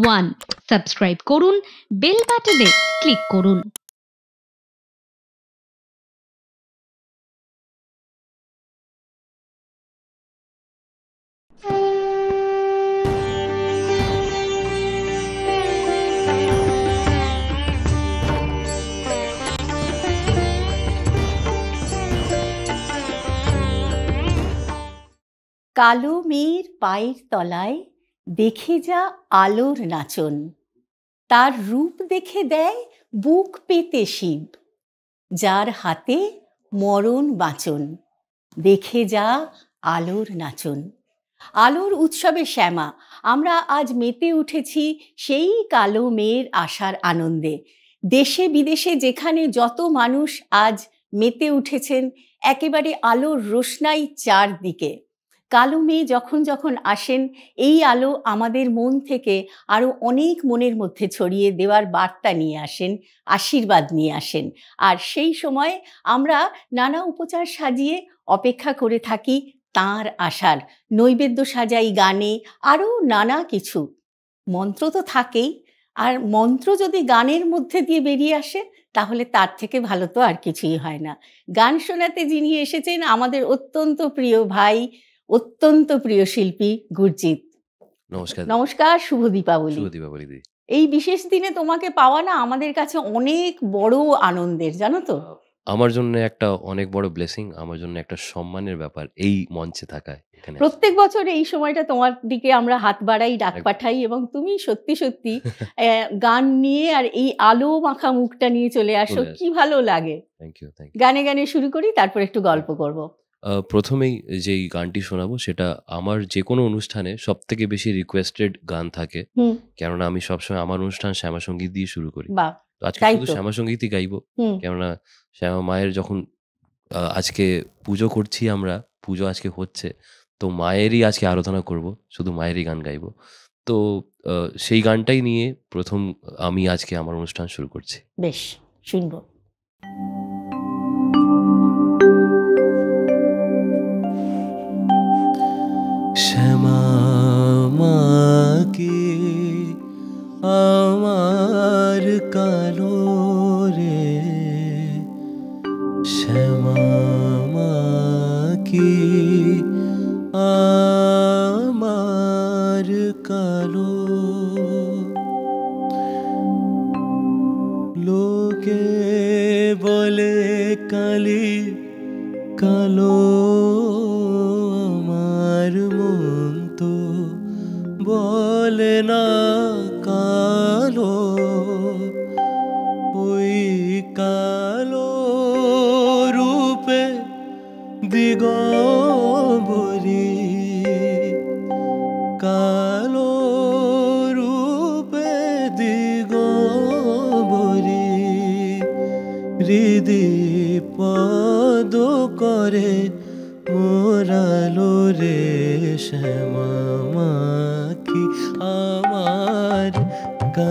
One subscribe করুন bell বাটনে click করুন। কালো মেয়ের পায়ের তলায় দেখে যা আলোর নাচন। তার রূপ দেখে দেয় বুক পেতে শিব। যার হাতে মরণ বাঁচন, দেখে যা আলোর নাচন। আলোর উৎসবে শ্যামা, আমরা আজ মেতে উঠেছি সেই কালো মেয়ের আশার আনন্দে। দেশে বিদেশে যেখানে যত মানুষ আজ মেতে উঠেছেন, একেবারে আলোর রোশনাই চারদিকে। কালো মেয়ে যখন যখন আসেন, এই আলো আমাদের মন থেকে আরও অনেক মনের মধ্যে ছড়িয়ে দেওয়ার বার্তা নিয়ে আসেন, আশীর্বাদ নিয়ে আসেন। আর সেই সময় আমরা নানা উপচার সাজিয়ে অপেক্ষা করে থাকি তার আশার। নৈবেদ্য সাজাই গানে আরও নানা কিছু। মন্ত্র তো থাকেই। আর মন্ত্র যদি গানের মধ্যে দিয়ে বেরিয়ে আসে, তাহলে তার থেকে ভালো তো আর কিছুই হয় না। গান শোনাতে যিনি এসেছেন, আমাদের অত্যন্ত প্রিয় ভাই অত্যন্ত প্রিয় শিল্পী গুরজিৎ। নমস্কার। নমস্কার শুভ দীপাবলি। শুভ দীপাবলি দি। এই বিশেষ দিনে তোমাকে পাওয়া না আমাদের কাছে অনেক বড় আনন্দের জানো তো? আমার জন্য একটা অনেক বড় ব্লেসিং আমার জন্য একটা সম্মানের ব্যাপার এই মঞ্চে থাকায় প্রত্যেক বছর এই সময়টা তোমার দিকে আমরা হাত বাড়াই ডাক পাঠাই এবং তুমি সত্যি সত্যি গান নিয়ে আর এই আলো মাখা মুখটা নিয়ে চলে আসো কি ভালো লাগে। গানে গানে শুরু করি তারপর একটু গল্প করব। ইউ প্রথমেই যেই গানটি শোনাবো সেটা আমার যে কোনো অনুষ্ঠানে সব থেকে বেশি রিকোয়েস্টেড গান থাকে। কেননা আমি সবসময় আমার অনুষ্ঠান শ্যামা সংগীত দিয়ে শুরু করি। তো আজকে শুধু তো। শ্যামা সঙ্গীতই গাইবো কেননা শ্যামা মায়ের যখন আজকে পুজো করছি আমরা পুজো আজকে হচ্ছে তো মায়েরই আজকে আরাধনা করব শুধু মায়েরই গান গাইবো। তো সেই গানটাই নিয়ে প্রথম আমি আজকে আমার অনুষ্ঠান শুরু করছি। বেশ শুনব। আমার কালো রে শ্যামা কি আমার কালো লোকে বলে কালি কালো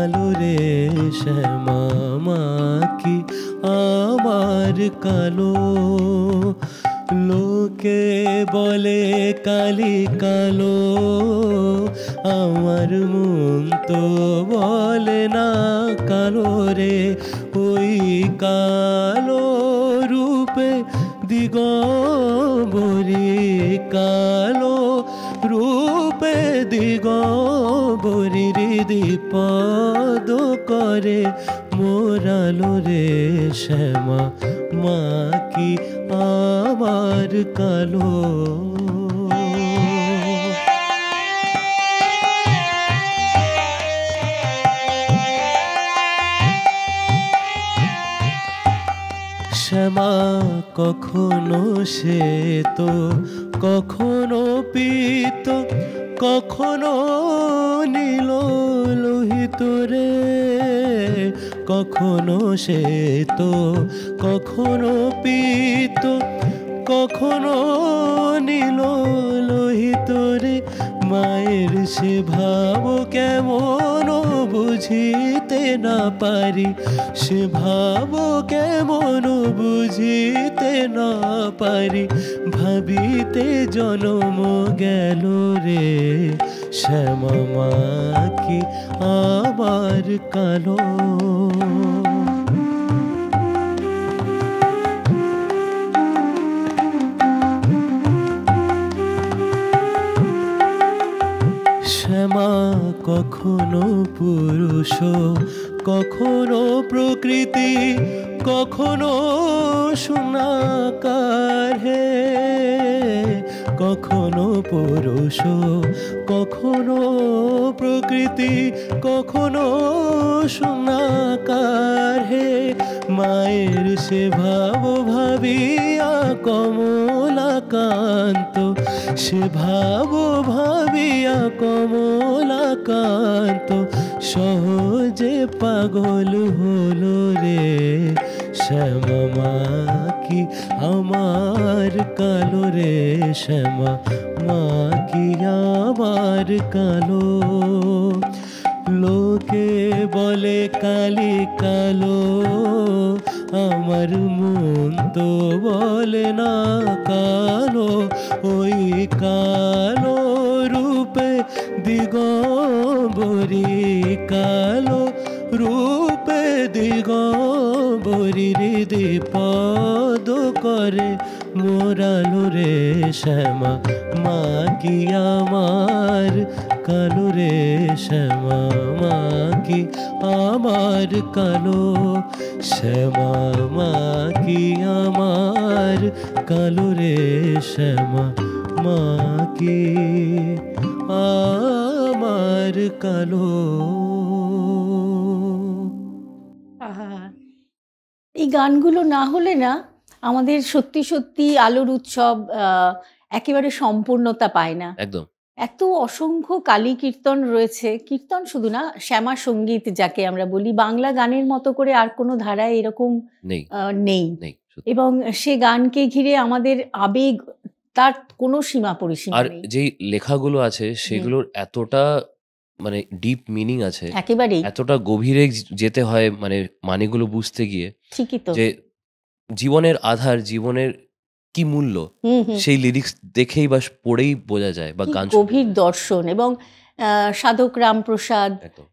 কালো রে শ্যামা কি আমার কালো। লোকে বলে কালি কালো, আমার মন তো বলে না কালো রে। ওই কালো রূপে দিগম্বরী কালো রূপে হৃদি পদ করে। মোরালো রে শ্যামা, মা কি আমার কালো? শ্যামা, কখনো সে তো, কখনো পিত কখনো নীল লোহিত রে? কখনো সে তো কখনো পিত কখনো নীল লোহিত রে? মায়ের সে ভাব কেমন বুঝিতে না পারি? সে ভাব কেমন বুঝিতে না পারি? ভাবিতে জনম গেল রে, শ্যামা কি আমার কালো? শ্যামা কখনো পুরুষ কখনো প্রকৃতি কখনো সোনাকার হে। কখনো পুরুষ, কখনো প্রকৃতি, কখনো সোনাকার হে। মায়ের সে ভাব ভাবিয়া কমলাকান্ত সে ভাব ভাবিয়া কমলাকান্ত সহজে পাগল হলো রে। শ্যামা কি আমার কালো রে শ্যামা? মা, কি আমার কালো? লোকে বলে কালি কালো, আমার মন তো বলে না কালো। ওই কালো রূপে দিগম্বরী কালো, রূপে দিগম্বরী হৃদি পদ করে, মোরালো রে শ্যামা মা কি আমার, কালো রে শ্যামা মা কি আমার, কালো শ্যামা মা কি আমার, কালো রে শ্যামা মা কি আমার, কালো এই গানগুলো না হলে না আমাদের সত্যি সত্যি আলোর উৎসব একেবারে সম্পূর্ণতা পায় না। একদম। এত অসংখ্য কালী কীর্তন রয়েছে। কীর্তন শুধু না শ্যামা সংগীত যাকে আমরা বলি বাংলা গানের মতো করে আর কোনো ধারায় এরকম নেই। এবং সে গানকে ঘিরে আমাদের আবেগ তার কোনো সীমা পরিসীমা আর যেই লেখাগুলো আছে সেগুলোর এতটা মানে ডিপ মিনিং আছে একেবারেই। এতটা গভীরে যেতে হয় মানে মানেগুলো বুঝতে গিয়ে ঠিকই তো। যে জীবনের আধার জীবনের কি মূল্য সেই লিরিক্স দেখেই বা পড়েই বোঝা যায় বা গান গভীর দর্শন এবং আহ, সাধক রামপ্রসাদ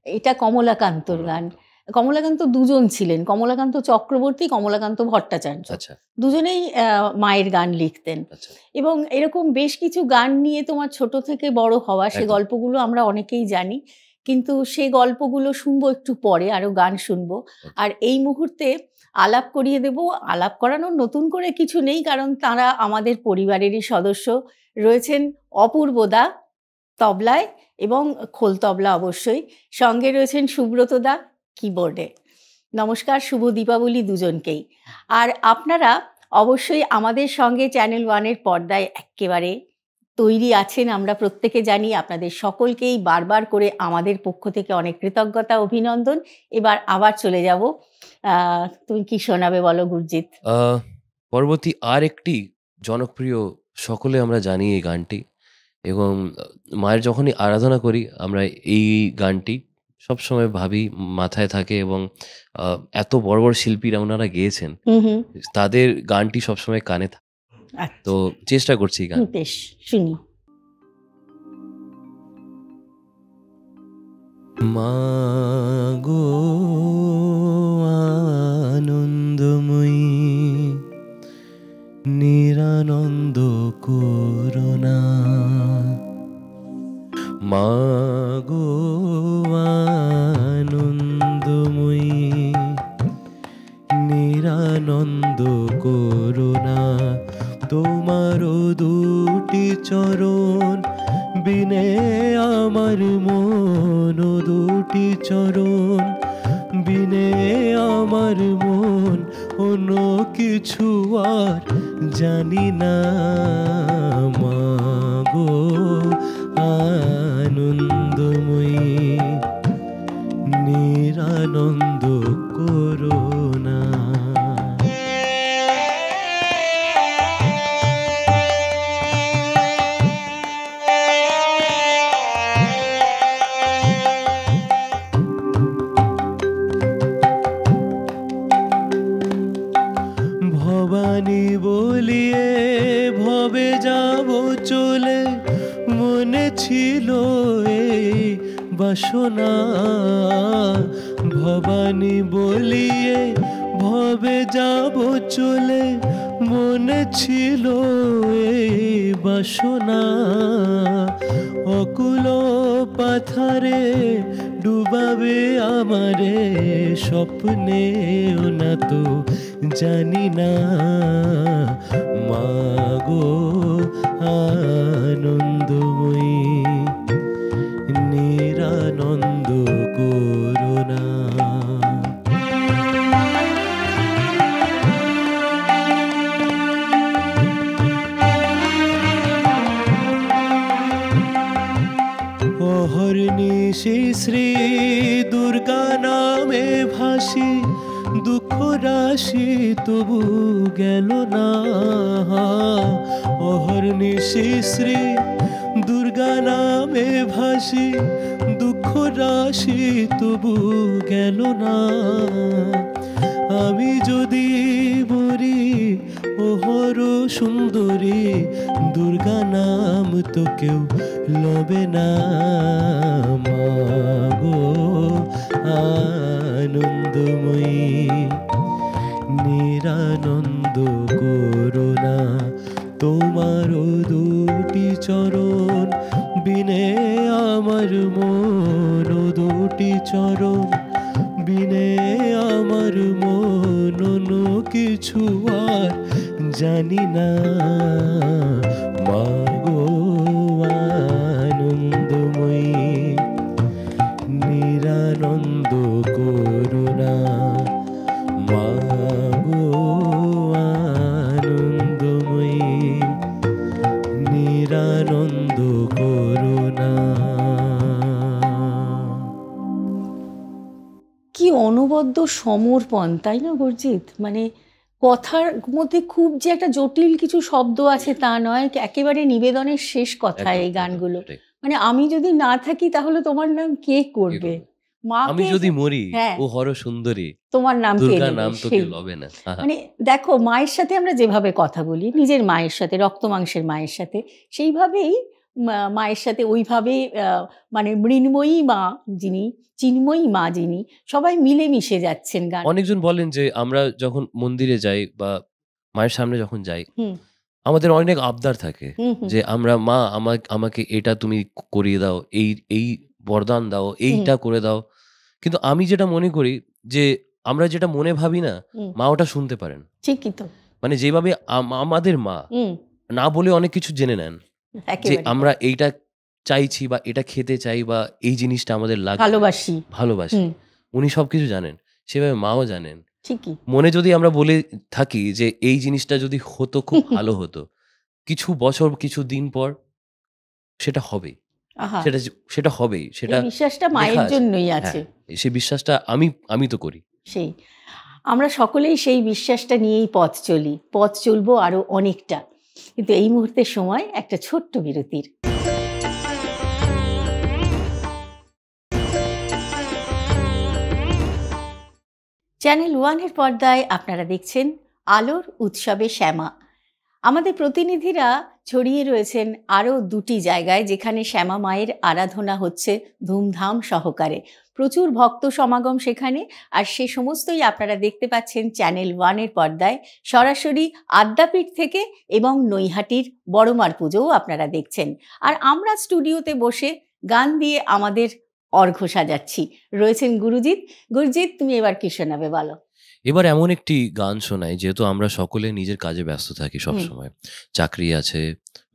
এটা কমলাকান্তর। গান। কমলাকান্ত দুজন ছিলেন। কমলাকান্ত চক্রবর্তী কমলাকান্ত ভট্টাচার্য। আচ্ছা। দুজনেই আহ, মায়ের গান লিখতেন। আচ্ছা। এবং এরকম বেশ কিছু গান নিয়ে তোমার ছোট থেকে বড় হওয়া সে গল্পগুলো আমরা অনেকেই জানি। কিন্তু সেই গল্পগুলো শুনব একটু পরে আরও গান শুনব। আর এই মুহূর্তে আলাপ করিয়ে দেব। আলাপ করানোর নতুন করে কিছু নেই কারণ তারা আমাদের পরিবারেরই সদস্য। রয়েছেন অপূর্বদা তবলায় এবং খোল তবলা অবশ্যই। সঙ্গে রয়েছেন সুব্রতদা কিবোর্ডে নমস্কার, শুভ দীপাবলি দুজনকেই। আর আপনারা অবশ্যই আমাদের সঙ্গে চ্যানেল ওয়ানের পর্দায় একেবারে তৈরি আছেন, আমরা প্রত্যেকে জানি। আপনাদের সকলকেই বারবার করে আমাদের পক্ষ থেকে অনেক কৃতজ্ঞতা, অভিনন্দন। এবার আবার চলে যাব। তুমি কি শোনাবে বলো, গুরজিৎ? পরবর্তী আর একটি জনপ্রিয় সকলে আমরা জানি এই গানটি। এবং মায়ের যখনই আরাধনা করি, আমরা এই গানটি সবসময় ভাবি মাথায় থাকে এবং আহ, এত বড় বড় শিল্পীরা ওনারা গেয়েছেন। তাদের গানটি সবসময় কানে থাকে আচ্ছা। তো চেষ্টা করছি গান। বেশ শুনি। মাগো আনন্দময়ী নিরানন্দ করুণা। মাগো নিরানন্দ করুণা তোমার দুটি চরণ, বিনে আমার মন দুটি চরণ। বিনে আমার মন অন্য কিছু আর জানি না। মাগো আনন্দময়ী, নিরানন্দ করোনা বাসনা ভবানী বলিয়ে ভবে যাব চলে। মনে ছিল এই বাসনা। অকুল পাথারে ডুবাবে আমারে স্বপ্নে না তো, জানি না। মাগো আনন্দময়ী করুণা অহর্নি শ্রী দুর্গা নামে ভাসি দুঃখ রাশি তবু গেল না। অহর্নি শ্রী শ্রী দুর্গা নামে ভাসি, দুঃখ রাশি তবু গেল না। আমি যদি মরি, ওহর সুন্দরী, দুর্গা নাম তো কেউ লবে না। মাগো আনন্দময়ী, নিরানন্দ করুণা তোমার দুটি চরণ বিনে আমার মন দুটি চরণ বিনে আমার মন কিছু আর জানি না। মাগো আনন্দময়ী অনবদ্য সমর্পণ তাই না গর্জিত? মানে কথার মধ্যে খুব যে একটা জটিল কিছু শব্দ আছে তা নয় একেবারে নিবেদনের শেষ কথা এই গানগুলো। মানে আমি যদি না থাকি তাহলে তোমার নাম কে করবে? আমি যদি মরি হ্যাঁ। ও হর সুন্দরী তোমার নাম? নাম তো লবে না। মানে দেখো মায়ের সাথে আমরা যেভাবে কথা বলি নিজের মায়ের সাথে রক্ত মাংসের মায়ের সাথে সেইভাবেই মায়ের সাথে ওইভাবে মানে মৃন্ময়ী মা যিনি চিন্ময়ী মা যিনি সবাই মিলে মিশে যাচ্ছেন গান। অনেকজন বলেন যে আমরা যখন মন্দিরে যাই বা মায়ের সামনে যখন যাই আমাদের অনেক আবদার থাকে যে আমরা মা আমাকে এটা তুমি করিয়ে দাও এই এই বরদান দাও এইটা করে দাও। কিন্তু আমি যেটা মনে করি যে আমরা যেটা মনে ভাবি না মা ওটা শুনতে পারেন। ঠিকই তো। মানে যেভাবে আম- আমাদের মা না বলে অনেক কিছু জেনে নেন। যে আমরা এইটা চাইছি বা এটা খেতে চাই বা এই জিনিসটা আমাদের লাগবে। ভালোবাসি। ভালোবাসি। উনি সবকিছু জানেন সেভাবে মাও জানেন। ঠিকই। মনে যদি আমরা বলে থাকি যে এই জিনিসটা যদি হতো খুব ভালো হতো কিছু বছর কিছু দিন পর সেটা হবেই। সেটা সেটা হবেই সেটা বিশ্বাসটা মায়ের জন্যই হ্যাঁ, আছে সে বিশ্বাসটা আমি আমি তো করি। সেই। আমরা সকলেই সেই বিশ্বাসটা নিয়েই পথ চলি। পথ চলবো আরও অনেকটা। কিন্তু এই মুহূর্তের সময় একটা ছোট্ট বিরতির। চ্যানেল ওয়ানের পর্দায় আপনারা দেখছেন আলোর উৎসবে শ্যামা। আমাদের প্রতিনিধিরা ছড়িয়ে রয়েছেন আরও দুটি জায়গায় যেখানে শ্যামা মায়ের আরাধনা হচ্ছে ধুমধাম সহকারে। প্রচুর ভক্ত সমাগম সেখানে। আর সে সমস্তই আপনারা দেখতে পাচ্ছেন চ্যানেল ওয়ানের পর্দায়। সরাসরি আদ্যাপীঠ থেকে এবং নৈহাটির বড়মার পুজোও আপনারা দেখছেন। আর আমরা স্টুডিওতে বসে গান দিয়ে আমাদের অর্ঘ্য সাজাচ্ছি। রয়েছেন গুরুজিৎ। গুরুজিৎ তুমি এবার কি শোনাবে বলো? এবার এমন একটি গান শোনাই যেহেতু আমরা সকলে নিজের কাজে ব্যস্ত থাকি সবসময় চাকরি আছে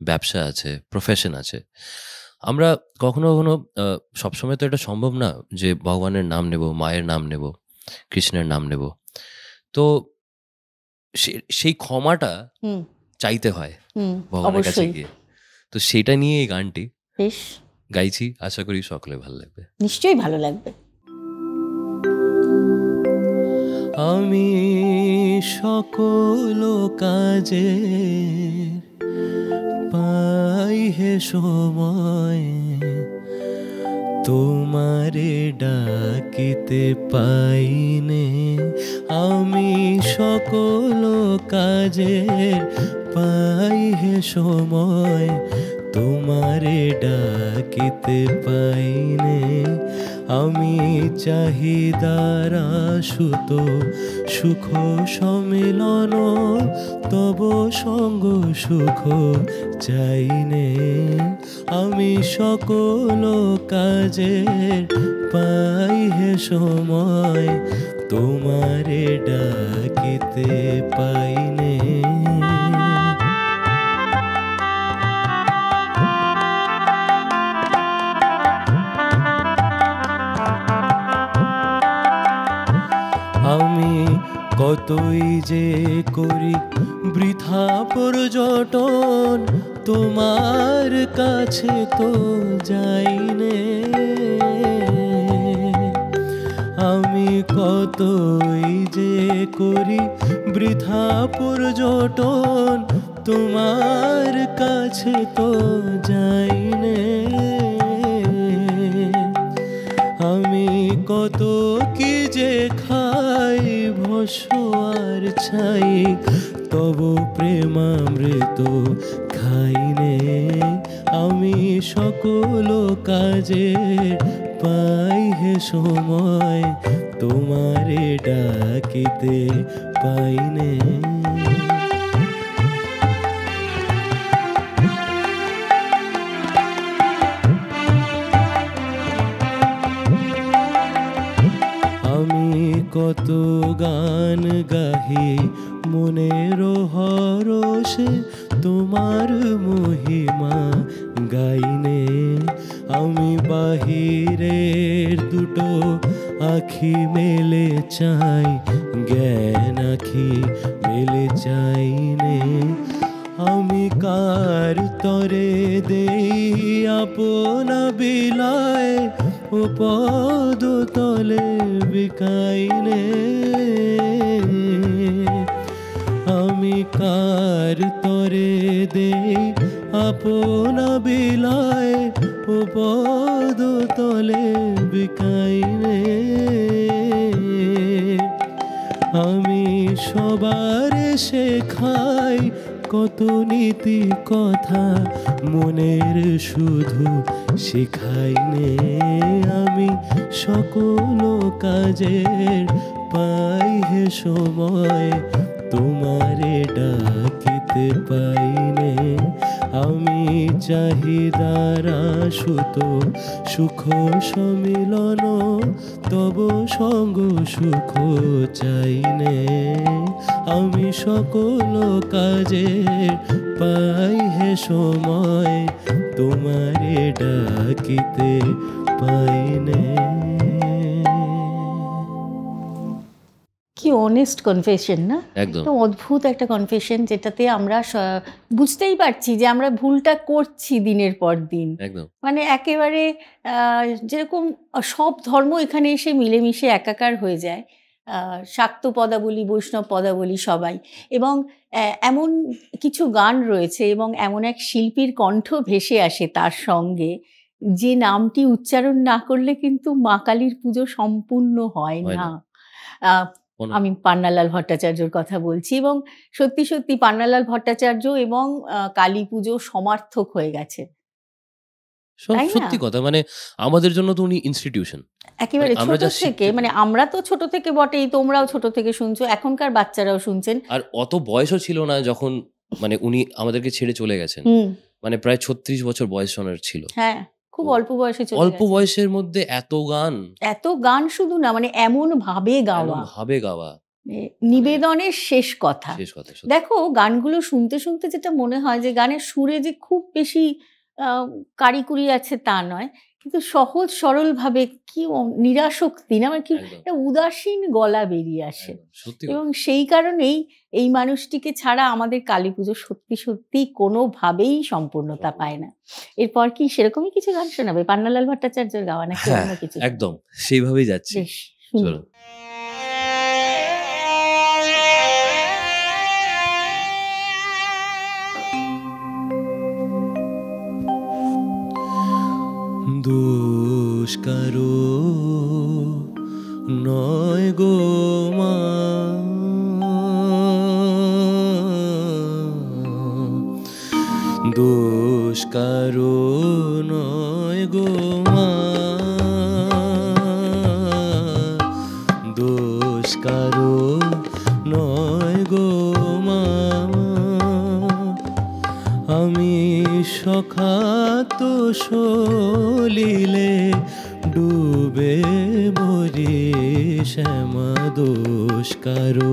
ব্যবসা আছে প্রফেশন আছে। আমরা কখনো কখনো সবসময় তো এটা সম্ভব না যে ভগবানের নাম নেব মায়ের নাম নেব কৃষ্ণের নাম নেব। তো সেই ক্ষমাটা চাইতে হয় ভগবানের কাছে গিয়ে। তো সেটা নিয়ে এই গানটি বেশ। গাইছি আশা করি সকলে ভালো লাগবে। নিশ্চয়ই ভালো লাগবে। আমি সকল কাজে পাই হে সময়, তোমারে ডাকিতে পাইনে। আমি সকল কাজে পাই হে সময়, তোমারে ডাকিতে পাইনে। আমি চাহিদার সুত সুখ সম্মিলন, তব সঙ্গ সুখ চাইনে আমি সকল কাজের পাই হে সময়, তোমারে ডাকিতে পাইনে কতই যে করি বৃথা পর্যটন, তোমার কাছে তো যাইনে আমি কতই যে করি বৃথা পর্যটন, তোমার কাছে তো যাইনে আমি কত কি যে আর ছাই তব প্রেমামৃত খাইনে আমি সকল কাজে পাই হে সময় তোমারে ডাকিতে পাইনে কত গান গাহি মনের হরসে তোমার মহিমা গাইনে। আমি বাহিরের দুটো আখি মেলে চাই, জ্ঞান আখি মেলে চাইনে। আমি কার তরে দেই আপনা বিলায়, ও বিকাইনে আমি কার তরে দে আপনা বিলায় ও পদ তলে বিকাইনে আমি সবার শেখাই কত নীতি কথা মনের শুধু শেখাইনে আমি সকল কাজের পাই হে সময় তোমারে ডাকিতে পাইনে আমি চাহিদার সুত, সুখ সম্মিলন তব সঙ্গ সুখ চাইনে। আমি সকল কাজে পাই হে সময়, তোমারে ডাকিতে পাইনে। কি অনেস্ট কনফেশন না? একদম। অদ্ভুত একটা কনফেশন যেটাতে আমরা বুঝতেই পারছি যে আমরা ভুলটা করছি দিনের পর দিন। একদম। মানে একেবারে যেরকম সব ধর্ম এখানে এসে মিলেমিশে একাকার হয়ে যায়। শাক্ত পদাবলী বৈষ্ণব পদাবলী সবাই। এবং এমন কিছু গান রয়েছে এবং এমন এক শিল্পীর কণ্ঠ ভেসে আসে তার সঙ্গে যে নামটি উচ্চারণ না করলে কিন্তু মা কালীর পুজো সম্পূর্ণ হয় না। আমি পান্নালাল ভট্টাচার্যর কথা বলছি এবং সত্যি সত্যি পান্নালাল ভট্টাচার্য এবং কালী পুজো সমার্থক হয়ে গেছে? সত্যি কথা মানে আমাদের জন্য তো উনি ইনস্টিটিউশন একেবারে মানে ছোট থেকে মানে আমরা তো ছোট থেকে বটেই তোমরাও ছোট থেকে শুনছো এখনকার বাচ্চারাও শুনছেন। আর অত বয়সও ছিল না যখন মানে উনি আমাদেরকে ছেড়ে চলে গেছেন। মানে প্রায় ছত্রিশ বছর বয়স ওনার ছিল। হ্যাঁ। খুব অল্প বয়সে চলে অল্প বয়সের মধ্যে এত গান? এত গান শুধু না মানে এমন ভাবে গাওয়া। ভাবে গাওয়া। নিবেদনের শেষ কথা। দেখো গানগুলো শুনতে শুনতে যেটা মনে হয় যে গানের সুরে যে খুব বেশি আহ, কারিকুরি আছে তা নয়। কিন্তু সহজ সরল ভাবে কি নিরাশক্তি নিরাসক্তি না মানে কি উদাসীন গলা বেরিয়ে আসে। এবং সেই কারণেই এই মানুষটিকে ছাড়া আমাদের কালী পুজো সত্যি সত্যি কোনোভাবেই সম্পূর্ণতা পায় না। এরপর কি সেরকমই কিছু গান শোনাবে? পান্নালাল ভট্টাচার্যের গাওয়া নাকি হ্যাঁ, অন্য কিছু? একদম সেইভাবেই যাচ্ছে। চলো দোষ কারও নয় গো মা। দোষ কারও নয় গো মা। দোষ কারও নয় গো মামা আমি সখাত সলিলে দোষ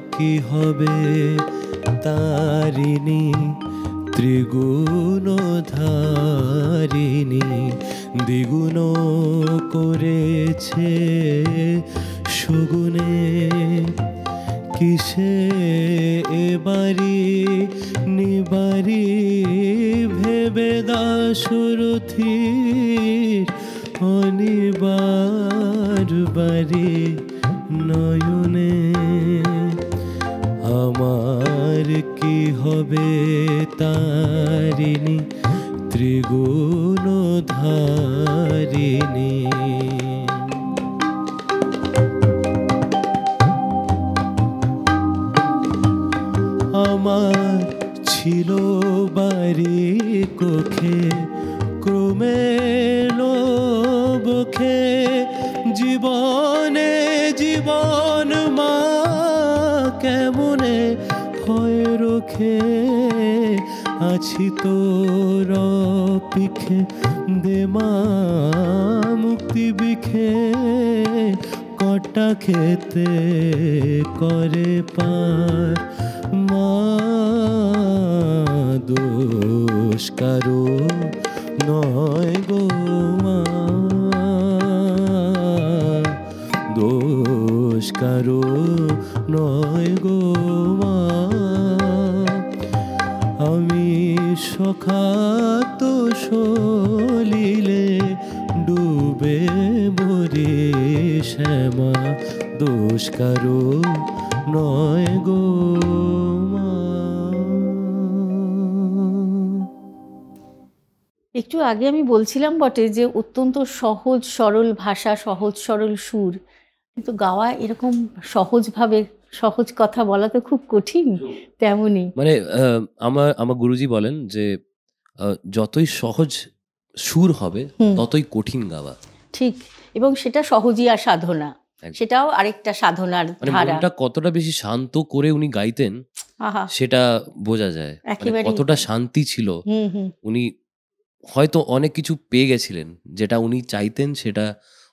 কি হবে? তারিণী ত্রিগুণ ধারিণী দ্বিগুণ করেছে সুগুণে। কিসে এবারি নিবারি ভেবে দাসরথীর অনিবার বাড়ি নয়নে হবে তারিণী ত্রিগুণ ধারিণী আমার ছিল বাড়ি কোখে ক্রমে রোখে আছি তোর পিখে দে মা মুক্তি বিখে। কটা খেতে করে পার? মা দোষ কারও নয় গো মা। দোষ কারও নয় সখাত সলিলে ডুবে মরে শ্যামা, দোষ কারও নয় গো একটু আগে আমি বলছিলাম বটে যে অত্যন্ত সহজ সরল ভাষা, সহজ সরল সুর, কিন্তু গাওয়া এরকম সহজভাবে সহজ কথা বলা তো খুব কঠিন তেমনই। মানে আমার আমার গুরুজি বলেন যে যতই সহজ সুর হবে ততই কঠিন গাওয়া। ঠিক এবং সেটা সহজই আর সাধনা। সেটাও আরেকটা সাধনার মানে ধারা। কতটা বেশি শান্ত করে উনি গাইতেন সেটা বোঝা যায়। মানে কতটা শান্তি ছিল উনি হয়তো অনেক কিছু পেয়ে গেছিলেন যেটা উনি চাইতেন সেটা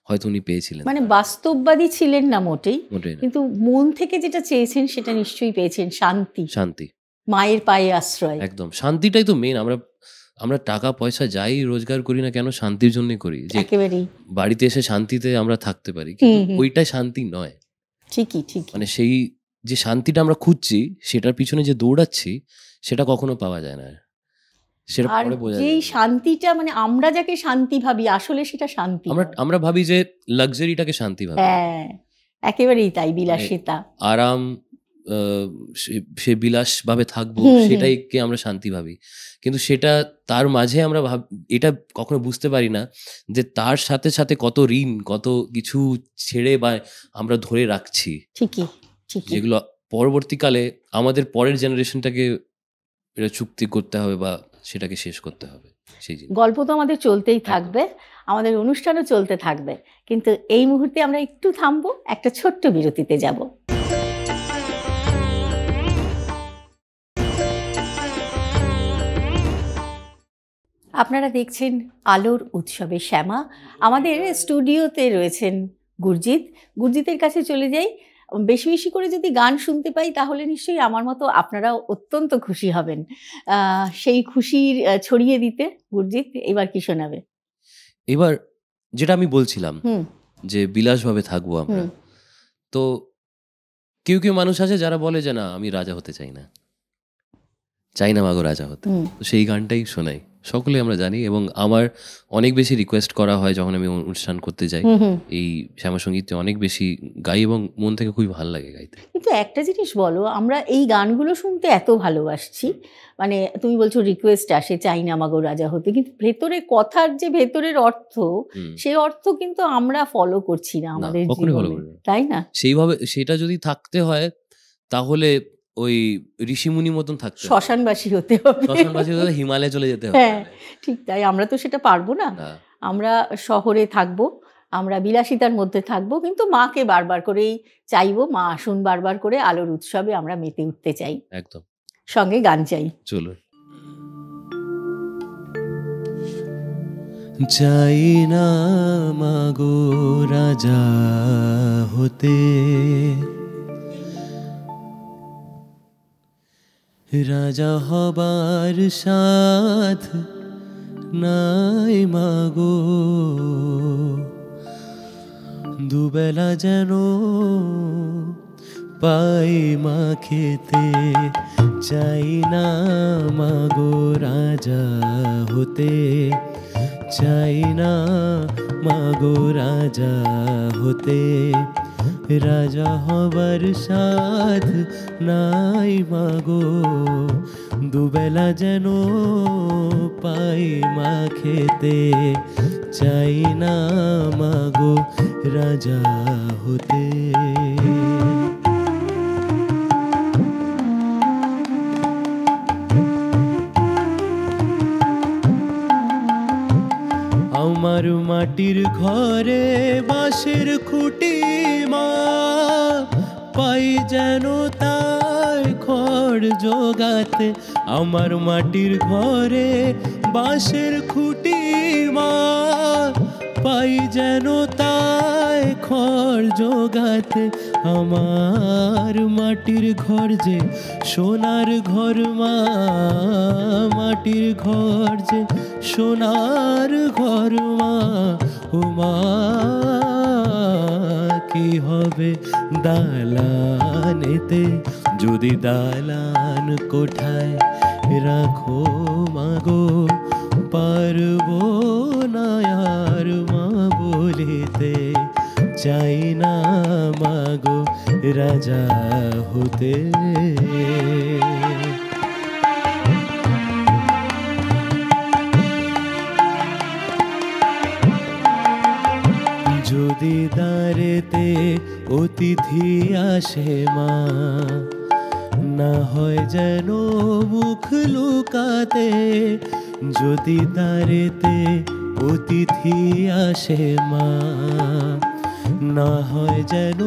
হয়তো উনি পেয়েছিলেন। মানে বাস্তববাদী ছিলেন না মোটেই কিন্তু মন থেকে যেটা চেয়েছেন সেটা নিশ্চয়ই পেয়েছেন শান্তি। শান্তি। মায়ের পায়ে আশ্রয়। একদম শান্তিটাই তো মেন আমরা আমরা টাকা পয়সা যাই রোজগার করি না কেন শান্তির জন্যই করি। যে বাড়িতে এসে শান্তিতে আমরা থাকতে পারি। ওইটাই শান্তি নয়। ঠিকই ঠিক মানে সেই যে শান্তিটা আমরা খুঁজছি সেটার পিছনে যে দৌড়াচ্ছি সেটা কখনো পাওয়া যায় না সেটা পরে বোঝা যায়। শান্তিটা মানে আমরা যাকে শান্তি ভাবি আসলে সেটা শান্তি আমরা আমরা ভাবি যে লাক্সারিটাকে শান্তি ভাবি। হ্যাঁ একেবারেই তাই বিলাসিতা। আরাম সে- বিলাস ভাবে থাকব হুম। সেটাইকে আমরা শান্তি ভাবি। কিন্তু সেটা তার মাঝে আমরা ভাব এটা কখনো বুঝতে পারি না যে তার সাথে সাথে কত ঋণ কত কিছু ছেড়ে বা আমরা ধরে রাখছি। ঠিকই ঠিকই। যেগুলো পরবর্তীকালে আমাদের পরের জেনারেশনটাকে এটা চুক্তি করতে হবে বা সেটাকে শেষ করতে হবে সেই জিনিস গল্প তো আমাদের চলতেই থাকবে আমাদের অনুষ্ঠানও চলতে থাকবে কিন্তু এই মুহূর্তে আমরা একটু থামবো একটা ছোট্ট বিরতিতে যাব। আপনারা দেখছেন আলোর উৎসবে শ্যামা আমাদের স্টুডিওতে রয়েছেন গুরজিৎ। গুরজিতের কাছে চলে যাই বেশি বেশি করে যদি গান শুনতে পাই তাহলে নিশ্চয়ই আমার মতো আপনারা অত্যন্ত খুশি হবেন। সেই খুশির ছড়িয়ে দিতে গুরজিৎ এবার কি শোনাবে? এবার যেটা আমি বলছিলাম যে বিলাসভাবে থাকব আমরা। তো কেউ কেউ মানুষ আছে যারা বলে যে না আমি রাজা হতে চাই না। চাই না মাগো রাজা হতে। তো সেই গানটাই শোনাই। সকলে আমরা জানি এবং আমার অনেক বেশি রিকোয়েস্ট করা হয় যখন আমি অনুষ্ঠান করতে যাই। এই শ্যামা সঙ্গীতে অনেক বেশি গাই এবং মন থেকে খুবই ভালো লাগে গাইতে। কিন্তু একটা জিনিস বলো আমরা এই গানগুলো শুনতে এত ভালোবাসছি। মানে তুমি বলছো রিকোয়েস্ট আসে চাই না মাগো রাজা হতে। কিন্তু ভেতরে কথার যে ভেতরের অর্থ সেই অর্থ কিন্তু আমরা ফলো করছি না আমাদের জীবনে। তাই না? সেইভাবে সেটা যদি থাকতে হয় তাহলে ওই ঋষিমুনি মতন থাকতে শ্মশানবাসী হতে হবে। শ্মশানবাসী হলে হিমালয়ে চলে যেতে হবে। হ্যাঁ ঠিক তাই। আমরা তো সেটা পারব না। আমরা শহরে থাকব আমরা বিলাসিতার মধ্যে থাকব কিন্তু মাকে বারবার করেই চাইব মা আসুন বারবার করে আলোর উৎসবে আমরা মেতে উঠতে চাই। একদম। সঙ্গে গান চাই। চলুন। চাই না মাগো রাজা হতে রাজা হবার সাথ নাই মাগো। দুবেলা যেন পাই মা খেতে, চাই না মাগো রাজা হতে। চাই না মাগো রাজা হতে। রাজা হবার সাধ নাই মাগো। দুবেলা যেন পাই মা খেতে, চাই না মাগো রাজা হতে। আমার মাটির ঘরে বাঁশের খুঁটি মা পাই যেন তাই খড় জোগাতে। আমার মাটির ঘরে বাঁশের খুঁটি মা পাই যেন তাই খড় জোগাতে। আমার মাটির ঘর যে সোনার ঘর মা, মাটির ঘর যে সোনার ঘর মা ও মা কি হবে দালানেতে? যদি দালান কোঠায় রাখো মাগো, পারব না আর মা বলিতে। চাই না মাগো রাজা হতে। যদি দাঁড়েতে অতিথি আসে মা, না হয় যেন মুখ লুকাতে, যদি তারেতে অতিথি আসে মা। না হয় যেন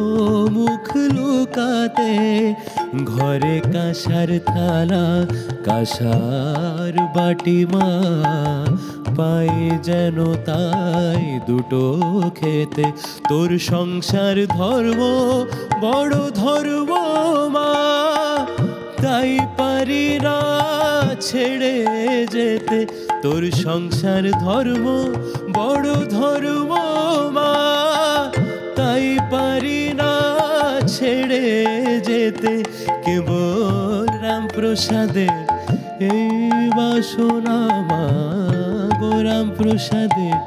মুখ লুকাতে, ঘরে কাঁসার থালা, কাঁসার বাটি মা পাই যেন তাই দুটো খেতে। তোর সংসার ধর্ম, বড় ধর্ম মা, তাই পারি না ছেড়ে যেতে। তোর সংসার ধর্ম, বড় ধর্ম মা পারি না ছেড়ে যেতে। কেবল রামপ্রসাদের এই বাসনা মা গোরাম প্রসাদের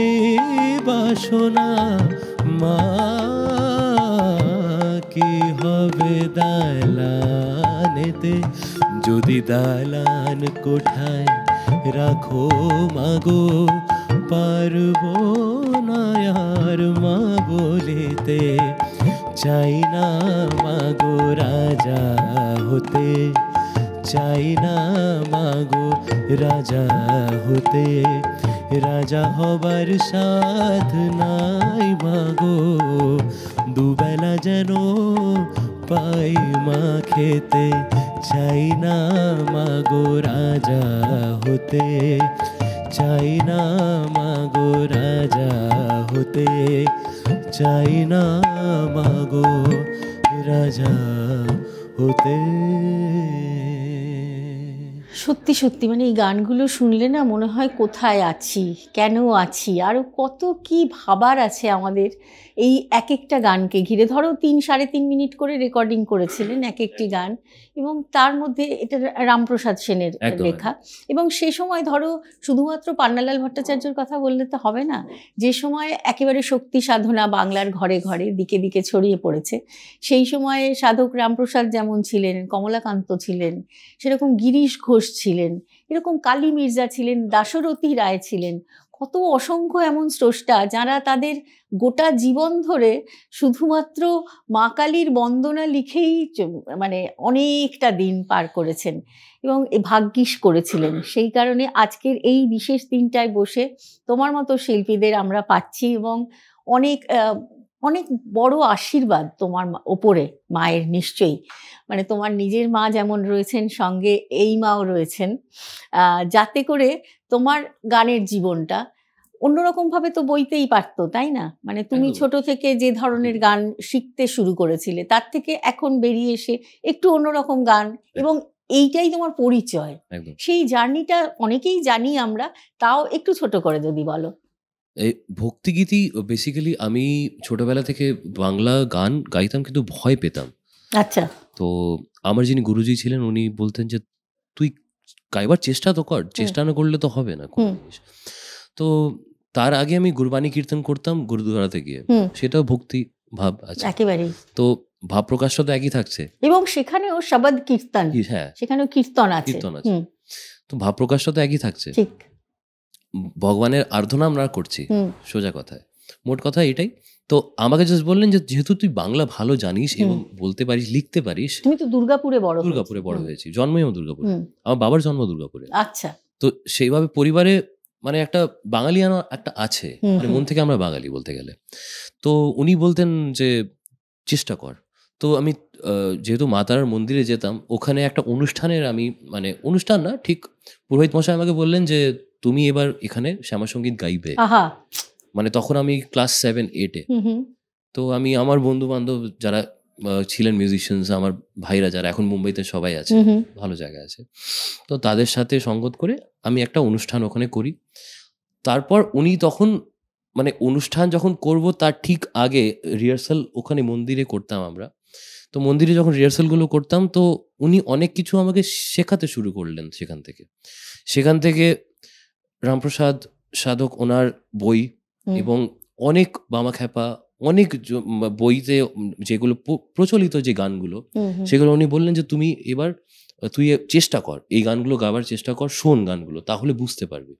এই বাসনা মা, কি হবে দালানেতে? যদি দালান কোঠায় রাখো মাগো পারব আর মা বলিতে চাই না মাগো রাজা হতে, চাই না মাগো রাজা হতে। রাজা হবার সাথ নাই মাগো, দুবেলা যেন পাই মা খেতে। চাই না মাগো রাজা হতে, চাই না মাগো রাজা হতে চাই না মাগো রাজা হতে। সত্যি সত্যি মানে এই গানগুলো শুনলে না মনে হয় কোথায় আছি, কেন আছি আরও কত কি ভাবার আছে আমাদের। এই এক একটা গানকে ঘিরে ধরো তিন সাড়ে তিন মিনিট করে রেকর্ডিং করেছিলেন এক একটি গান এবং তার মধ্যে এটা রামপ্রসাদ সেনের লেখা এবং সে সময় ধরো শুধুমাত্র পান্নালাল ভট্টাচার্যর কথা বললে তো হবে না যে সময় একেবারে শক্তি সাধনা বাংলার ঘরে ঘরে দিকে দিকে ছড়িয়ে পড়েছে সেই সময়ে সাধক রামপ্রসাদ যেমন ছিলেন কমলাকান্ত ছিলেন সেরকম গিরিশ ঘোষ ছিলেন এরকম কালী মির্জা ছিলেন দাশরথী রায় ছিলেন কত অসংখ্য এমন স্রষ্টা যারা তাদের গোটা জীবন ধরে শুধুমাত্র মা কালীর বন্দনা লিখেই মানে অনেকটা দিন পার করেছেন এবং ভাগ্যিস করেছিলেন। সেই কারণে আজকের এই বিশেষ দিনটায় বসে তোমার মতো শিল্পীদের আমরা পাচ্ছি এবং অনেক অনেক বড় আশীর্বাদ তোমার ওপরে মায়ের নিশ্চয়ই। মানে তোমার নিজের মা যেমন রয়েছেন সঙ্গে এই মাও রয়েছেন। যাতে করে তোমার গানের জীবনটা অন্যরকমভাবে তো বইতেই পারতো তাই না? মানে তুমি। ছোট থেকে যে ধরনের গান শিখতে শুরু করেছিলে তার থেকে এখন বেরিয়ে এসে একটু অন্যরকম গান এবং এইটাই তোমার পরিচয়। একদম। সেই জার্নিটা অনেকেই জানি আমরা তাও একটু ছোট করে যদি বলো। এই ভক্তিগীতি বেসিক্যালি আমি ছোটবেলা থেকে বাংলা গান গাইতাম কিন্তু ভয় পেতাম। আচ্ছা। তো আমার যিনি গুরুজি ছিলেন উনি বলতেন যে তুই গাইবার চেষ্টা তো কর চেষ্টা না করলে তো হবে না কোনো জিনিস। তো তার আগে আমি গুরবানী কীর্তন করতাম গুরুদুয়ারাতে গিয়ে সেটাও ভক্তি ভাব আছে। একেবারেই। তো ভাব প্রকাশটা তো একই থাকছে। এবং সেখানেও শবদ কীর্তন হ্যাঁ। সেখানেও কীর্তন আছে। কীর্তন আছে। তো ভাব প্রকাশটা তো একই থাকছে। ঠিক। ভগবানের আরাধনা আমরা করছি সোজা কথায়। মোট কথা এটাই। তো আমাকে জাস্ট বললেন যে যেহেতু তুই বাংলা ভালো জানিস এবং বলতে পারিস লিখতে পারিস তুমি তো দুর্গাপুরে বড় দুর্গাপুরে বড় হয়েছি জন্মই আমার দুর্গাপুরে। আমার বাবার জন্ম দুর্গাপুরে। আচ্ছা। তো সেইভাবে পরিবারে মানে একটা বাঙালিয়ানা একটা আছে মানে মন থেকে আমরা বাঙালি বলতে গেলে। তো উনি বলতেন যে চেষ্টা কর। তো আমি যেহেতু মাতারার মন্দিরে যেতাম ওখানে একটা অনুষ্ঠানের আমি মানে অনুষ্ঠান না ঠিক পুরোহিত মশাই আমাকে বললেন যে তুমি এবার এখানে শ্যামা সংগীত গাইবে মানে তখন আমি ক্লাস সেভেন এইটে তো আমি আমার বন্ধু বান্ধব যারা ছিলেন মিউজিশিয়ানস আমার ভাইরা যারা এখন মুম্বাইতে সবাই আছে ভালো জায়গায় আছে। তো তাদের সাথে সঙ্গত করে আমি একটা অনুষ্ঠান ওখানে করি। তারপর উনি তখন মানে অনুষ্ঠান যখন করব তার ঠিক আগে রিহার্সাল ওখানে মন্দিরে করতাম আমরা। তো মন্দিরে যখন রিহার্সালগুলো করতাম তো উনি অনেক কিছু আমাকে শেখাতে শুরু করলেন সেখান থেকে। সেখান থেকে রামপ্রসাদ সাধক ওনার বই। এবং অনেক বামা খ্যাপা অনেক বইতে যেগুলো প্রচলিত যে গানগুলো। সেগুলো উনি বললেন যে তুমি এবার তুই চেষ্টা কর এই গানগুলো গাবার চেষ্টা কর শোন গানগুলো তাহলে বুঝতে পারবি।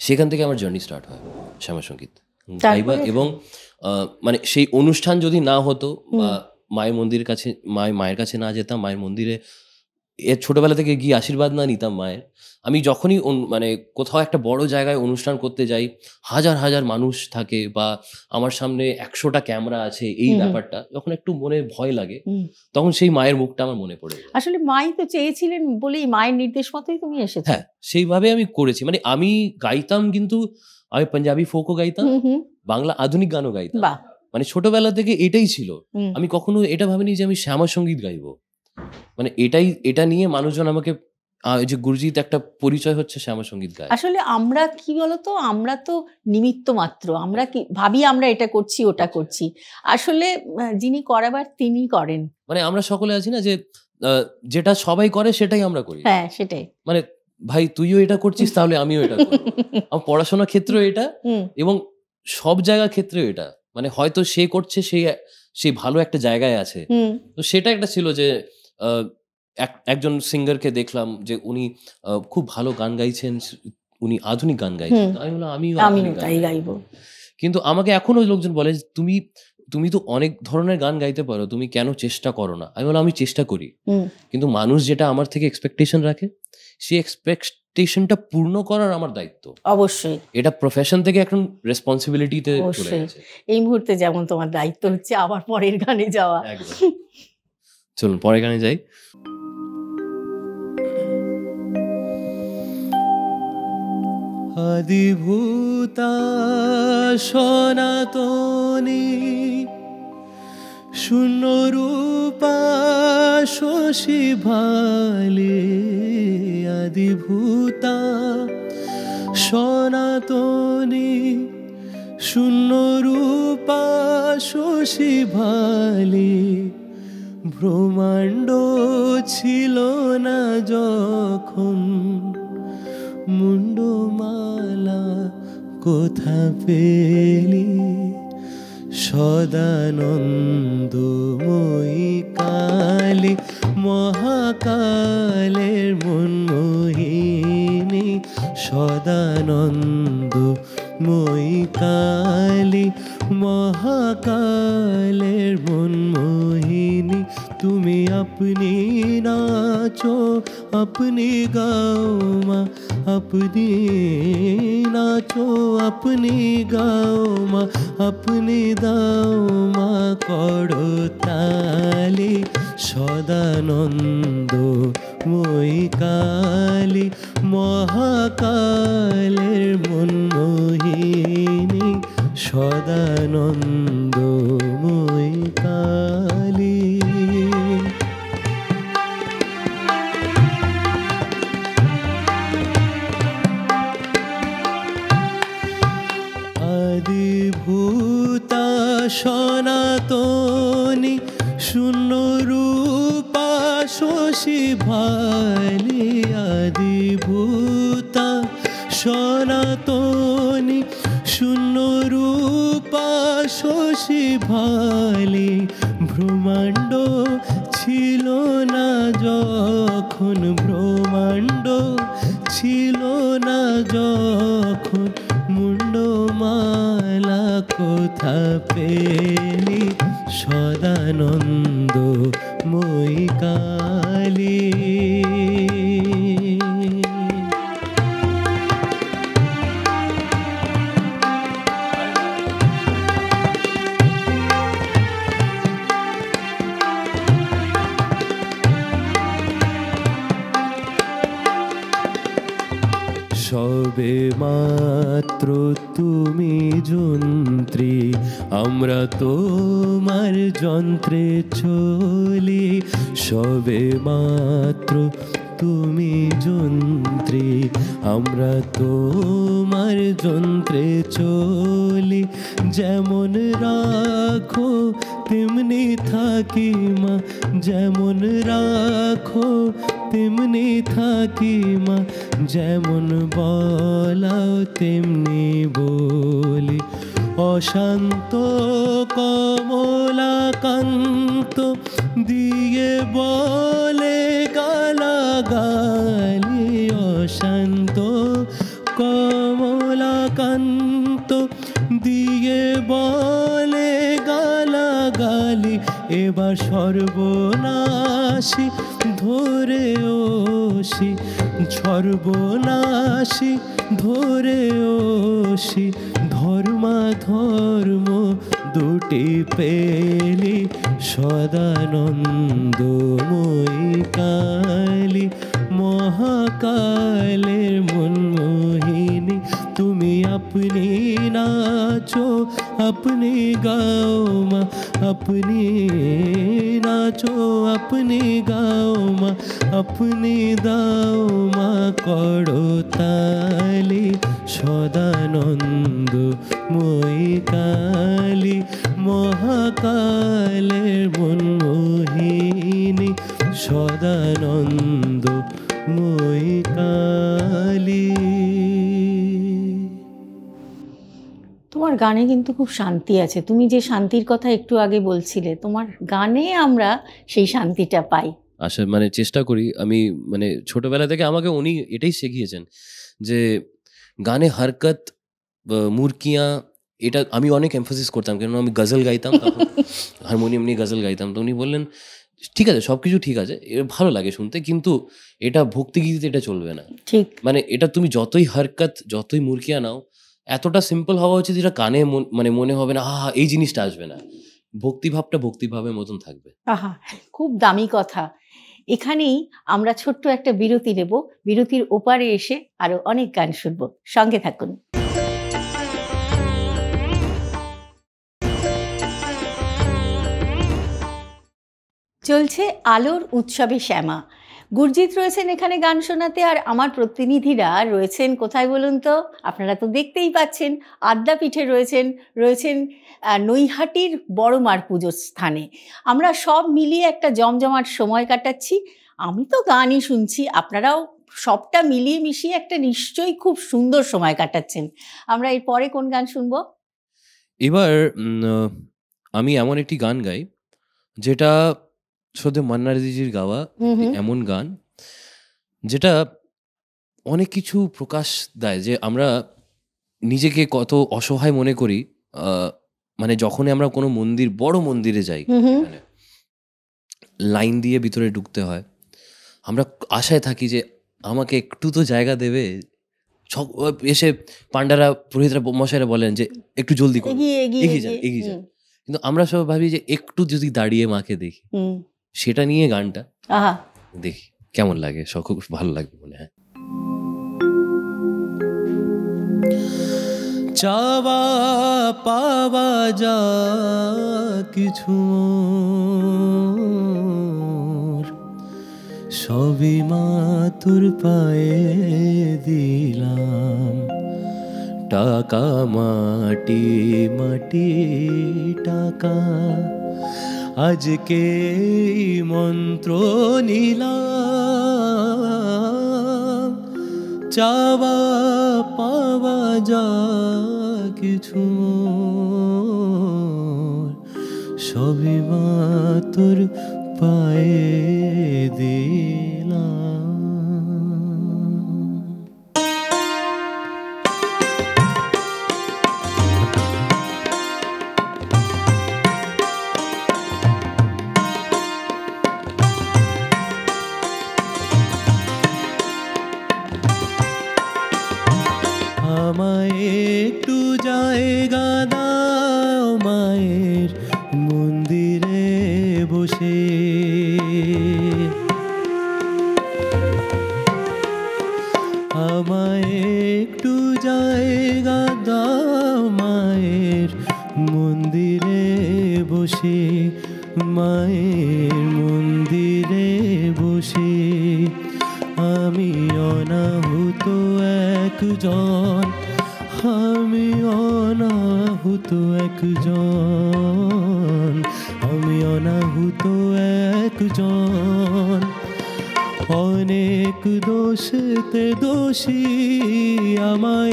সেখান থেকে আমার জার্নি স্টার্ট হয় শ্যামা সংগীত গাইবা এবং আহ, মানে সেই অনুষ্ঠান যদি না হতো বা মায়ের মন্দিরের কাছে মায়ের মায়ের কাছে না যেতাম মায়ের মন্দিরে এর ছোটবেলা থেকে গিয়ে আশীর্বাদ না নিতাম মায়ের। আমি যখনই মানে কোথাও একটা বড় জায়গায় অনুষ্ঠান করতে যাই হাজার হাজার মানুষ থাকে বা আমার সামনে একশোটা ক্যামেরা আছে এই। ব্যাপারটা যখন একটু মনে ভয় লাগে তখন সেই মায়ের মুখটা আমার মনে পড়ে আসলে মাই তো চেয়েছিলেন বলেই মায়ের নির্দেশ মতোই তুমি এসেছ। হ্যাঁ সেইভাবে আমি করেছি। মানে আমি গাইতাম কিন্তু আমি পাঞ্জাবি ফোকও গাইতাম বাংলা আধুনিক গানও গাইতাম। মানে ছোটবেলা থেকে এটাই ছিল। আমি কখনো এটা ভাবিনি যে আমি শ্যামা সংগীত গাইবো। মানে এটাই এটা নিয়ে মানুষজন আমাকে যে গুরুজিৎ একটা পরিচয় হচ্ছে শ্যামা সংগীত গায়। আসলে আমরা কি বলতো আমরা তো নিমিত্ত মাত্র। আমরা কি ভাবি আমরা এটা করছি ওটা করছি। আসলে যিনি করাবার তিনি করেন। মানে আমরা সকলে আছি না যে যেটা সবাই করে সেটাই আমরা করি। হ্যাঁ সেটাই। মানে ভাই তুইও এটা করছিস তাহলে আমিও এটা করব। আমার পড়াশোনার ক্ষেত্রেও এটা এবং সব জায়গার ক্ষেত্রেও এটা। মানে হয়তো সে করছে সে সে ভালো একটা জায়গায় আছে। তো সেটা একটা ছিল যে একজন সিঙ্গারকে দেখলাম যে উনি খুব ভালো গান গাইছেন উনি আধুনিক গান গাইছেন। আমি বললাম আমিও আমিও তাই গাইবো। কিন্তু আমাকে এখনও লোকজন বলে তুমি তুমি তো অনেক ধরনের গান গাইতে পারো তুমি কেন চেষ্টা করো না? আমি বললাম আমি চেষ্টা করি। কিন্তু মানুষ যেটা আমার থেকে এক্সপেকটেশন রাখে সেই এক্সপেকটেশনটা পূর্ণ করার আমার দায়িত্ব। অবশ্যই। এটা প্রফেশন থেকে এখন রেসপন্সিবিলিটিতে চলে এই মুহূর্তে যেমন তোমার দায়িত্ব হচ্ছে আবার পরের গানে যাওয়া। একদম। চলুন পরে গানে যাই। আদিভূতা সনাতনী শূন্য রূপা শশী ভালে, আদিভূতা সনাতনী শূন্য রূপা শশী ভালে। ব্রহ্মাণ্ড ছিল না যখন। মুন্ডমালা কোথা পেলি? সদানন্দময়ী কালী, মহাকালের মনমোহিনী। সদানন্দময়ী কালী, মহাকালের মনমোহিনী। তুমি আপনি নাচো, আপনি গাও মা আপনি নাচো, আপনি গাও মা আপনি দাও মা করো তালি, সদানন্দ মই কালী, মহাকালের মনমোহিনী সদানন্দ মই কালী। সনাতনী শূন্য রূপা শশী ভালি আদিভূতা। সনাতনী শূন্য রূপা শশী ভালি ব্রহ্মাণ্ড ছিল না যখন, ব্রহ্মাণ্ড ছিল না যখন মুন্ডমালা কোথা পেলি সদানন্দ মই সবে মাত্র তুমি যন্ত্রী। আমরা তোমার যন্ত্রে চলি। সবে মাত্র তুমি যন্ত্রী। আমরা তোমার যন্ত্রে চলি। যেমন রাখো তেমনি থাকি মা, যেমন রাখো, তেমনি থাকি মা, যেমন বলাও, তেমনি বলি। অশান্ত কমলাকান্ত দিয়ে বলে গালাগালি। অশান্ত কমলাকান্ত দিয়ে বলে গালাগালি এবার সর্বনাশী ধরে ওসি। সর্বনাশী ধরে ওসি ধর্মা ধর্ম দুটি পেলি, সদানন্দময়ী কালী। মহাকালের মনমোহিনী আপনি নাচো আপনি গাও মা আপনি নাচো আপনি গাও মা আপনি দাও মা করো তালি সদানন্দ মই কালী মহাকালের মনমোহিনী সদানন্দ মই কালী তোমার গানে কিন্তু খুব শান্তি আছে। তুমি যে শান্তির কথা একটু আগে বলছিলে তোমার গানে আমরা সেই শান্তিটা পাই। আসলে মানে চেষ্টা করি আমি মানে ছোটবেলা থেকে আমাকে উনি এটাই শিখিয়েছেন যে গানে হরকত মুরকিয়াঁ এটা আমি অনেক এমফোসিস করতাম কেন আমি গজল গাইতাম হারমোনিয়াম নিয়ে গজল গাইতাম। তো উনি বললেন ঠিক আছে সব কিছু ঠিক আছে ভালো লাগে শুনতে কিন্তু এটা ভক্তিগীতিতে এটা চলবে না। ঠিক। মানে এটা তুমি যতই হরকত যতই মুরকিয়া নাও এতটা সিম্পল হওয়া উচিত যেটা কানে মন- মানে হবে না, আহা, এই জিনিসটা আসবে না। ভক্তিভাবটা ভক্তিভাবের মতন থাকবে। আহা, খুব দামি কথা। এখানেই আমরা ছোট্ট একটা বিরতি নেব। বিরতির ওপারে এসে আরও অনেক গান শুনব। সঙ্গে থাকুন। চলছে আলোর উৎসবে শ্যামা। গুরজিৎ রয়েছেন এখানে গান শোনাতে আর আমার প্রতিনিধিরা রয়েছেন। কোথায় বলুন তো? আপনারা তো দেখতেই পাচ্ছেন, আদ্যাপীঠে রয়েছেন রয়েছেন নৈহাটির বড়মার পুজোর স্থানে। আমরা সব মিলিয়ে একটা জমজমাট সময় কাটাচ্ছি। আমি তো গানই শুনছি, আপনারাও সবটা মিলিয়ে মিশিয়ে একটা নিশ্চয়ই খুব সুন্দর সময় কাটাচ্ছেন। আমরা এর পরে কোন গান শুনব? এবার আমি এমন একটি গান গাই, যেটা সদ্য মান্নারিজির গাওয়া এমন গান যেটা অনেক কিছু প্রকাশ দেয় যে আমরা নিজেকে কত অসহায় মনে করি মানে যখনই আমরা কোনো মন্দির বড় মন্দিরে যাই লাইন দিয়ে ভিতরে ঢুকতে হয়। আমরা আশায় থাকি যে আমাকে একটু তো জায়গা দেবে এসে পান্ডারা পুরোহিতরা মশাইরা বলেন যে একটু জলদি এগিয়ে যান, এগিয়ে যান। কিন্তু আমরা সব ভাবি যে একটু যদি দাঁড়িয়ে মাকে দেখি। সেটা নিয়ে গানটা আহা। দেখি কেমন লাগে? সব খুব ভালো লাগবে মনে হয়। চাওয়া পাওয়া যা কিছু সবই মা তোর পায়ে দিলাম। টাকা মাটি মাটি টাকা আজকে মন্ত্র নিলাম। চাওয়া পাওয়া যা কিছু সবিমা তোর পায়ে দিলাম একজন, আমি অনাহুত একজন, আমি অনাহুত একজন। অনেক দোষতে দোষী, আমায়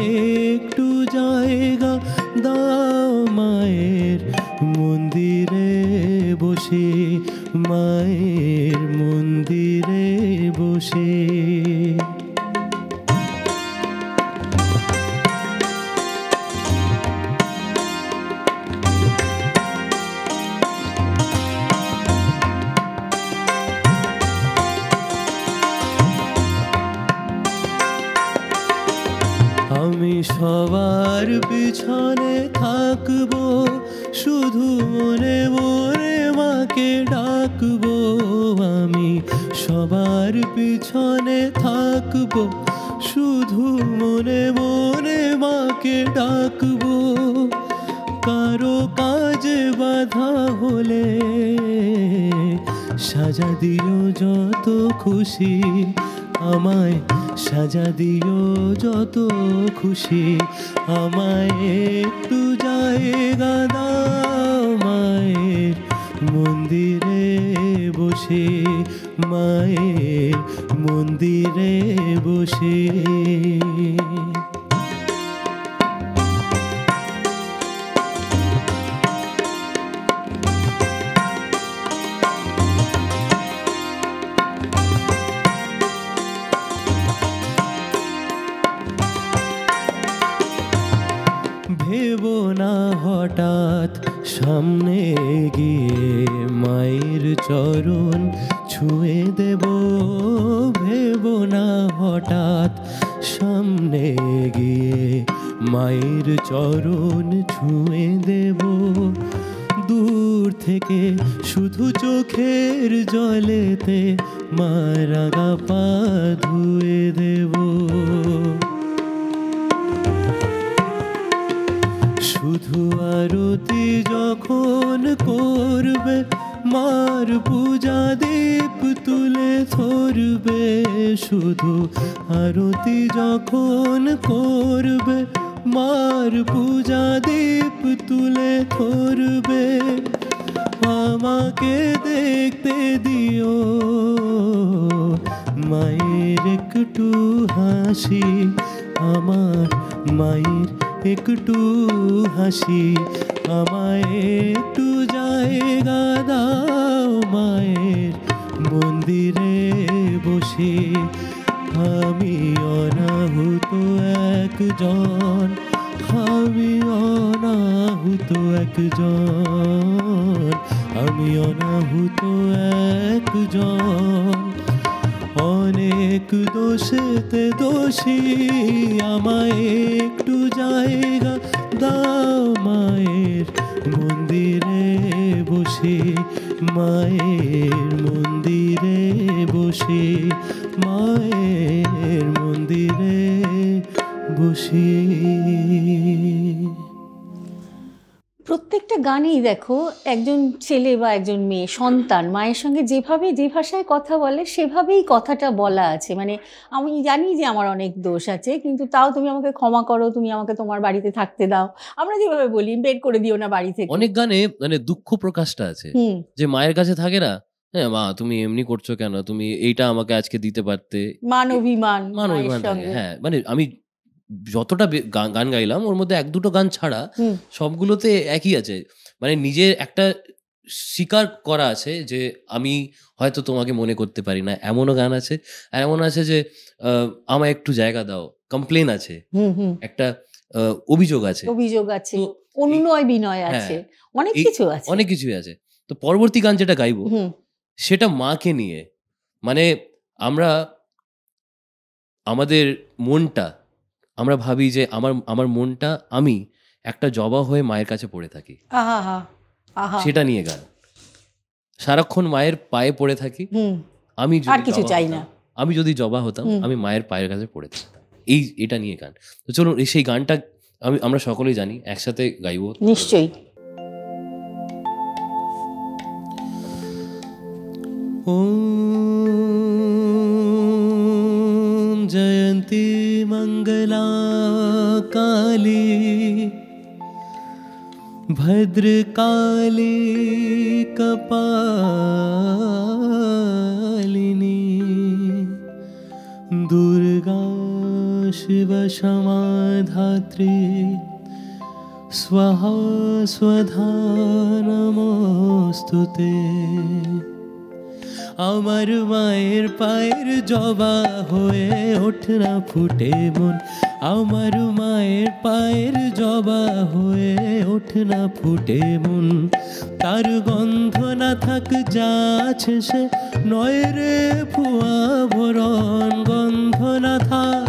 একটু জায়গা দাও মায়ের মন্দিরে বসে, মায়ের মন্দিরে সবার পিছনে থাকব, শুধু মনে মনে মাকে ডাকবো। আমি সবার পিছনে থাকব, শুধু মনে মনে মাকে ডাকবো। কারও কাজে বাধা হলে সাজা দিও যত খুশি। আমায় সাজা দিও যত খুশি। আমায় একটু জায়গা দাও মায়ের মন্দিরে বসে। মায়ের মন্দিরে বসে। হঠাৎ সামনে গিয়ে মায়ের চরণ ছুঁয়ে দেব, ভেবো না হঠাৎ সামনে গিয়ে মায়ের চরণ ছুঁয়ে দেব। দূর থেকে শুধু চোখের জলেতে মারাগা পা ধুয়ে দেবো। শুধু আরতি যখন করবে, মার পূজা দীপ তুলে ধরবে। শুধু আরতি যখন করবে, মার পূজা দীপ তুলে ধরবে। আমাকে দেখতে দিও, মায়ের একটু হাসি, আমার মায়ের একটু হাসি, আমায় একটু জায়গা দাও মায়ের মন্দিরে বসে। আমি অনাহুত একজন, আমি অনাহুত একজন, আমি অনাহুত একজন। দোষেতে দোষী আমায় একটু জায়গা দাও। গানেই দেখো একজন ছেলে বা একজন মেয়ে সন্তান মায়ের সঙ্গে যেভাবে যে ভাষায় কথা বলে সেভাবেই কথাটা বলা আছে। মানে আমি জানি যে আমার অনেক দোষ আছে কিন্তু তাও তুমি আমাকে ক্ষমা করো তুমি আমাকে তোমার বাড়িতে থাকতে দাও। আমরা যেভাবে বলি বের করে দিও না বাড়ি থেকে। অনেক গানে মানে দুঃখ প্রকাশটা আছে। যে মায়ের কাছে থাকে না হ্যাঁ মা তুমি এমনি করছ কেন? তুমি এইটা আমাকে আজকে দিতে পারতে? মান অভিমান মান অভিমান হ্যাঁ মানে আমি যতটা গান গাইলাম ওর মধ্যে এক দুটো গান ছাড়া সবগুলোতে একই আছে। মানে নিজের একটা স্বীকার করা আছে যে আমি হয়তো তোমাকে মনে করতে পারি না। এমনও গান আছে আর এমন আছে যে আহ, আমায় একটু জায়গা দাও কমপ্লেন আছে। একটা আহ, অভিযোগ আছে। অভিযোগ আছে অনুনয় বিনয় আছে অনেক কিছু আছে। অনেক কিছুই আছে। তো পরবর্তী গান যেটা গাইবো সেটা মাকে নিয়ে। মানে আমরা আমাদের মনটা আমরা ভাবি যে আমার আমার মনটা আমি একটা জবা হয়ে মায়ের কাছে পড়ে থাকি। সেটা নিয়ে গান। সারাক্ষণ মায়ের পায়ে পড়ে থাকি। আমি আর কিছু চাই না। আমি যদি জবা হতাম আমি মায়ের পায়ের কাছে পড়ে থাকতাম। এই এটা নিয়ে গান। তো চলুন এই সেই গানটা আমি আমরা সকলেই জানি একসাথে গাইবো। নিশ্চয়ই। ॐ काली भद्रकाली कपालिनी दुर्गा शिवक्षमाधात्री स्वाहा स्वधा नमोऽस्तु ते আমার মায়ের পায়ের জবা হয়ে ওঠ না ফুটে মন আমার মায়ের পায়ের জবা হয়ে ওঠ না, ফুটে মন। তার গন্ধ না থাক, যা আছে সে নয় রে ফুয়া ভরণ। গন্ধ না থাক,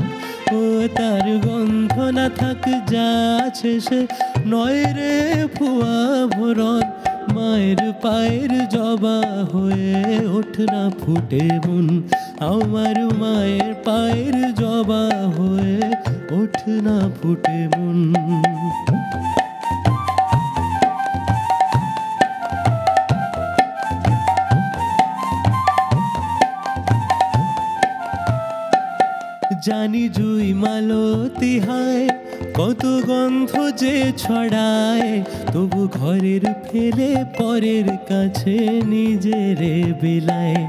ও তার গন্ধ না থাক, যা আছে সে নয় রে ফুয়া ভরণ। মায়ের পায়ের জবা হয়ে ওঠ না ফুটে মন। আমার মায়ের পায়ের জবা হয়ে ওঠ না ফুটে মন। জানি জুই মালতি হায় কত গন্ধ যে ছড়ায়, তবু ঘরের ফেলে পরের কাছে নিজের বিলায়।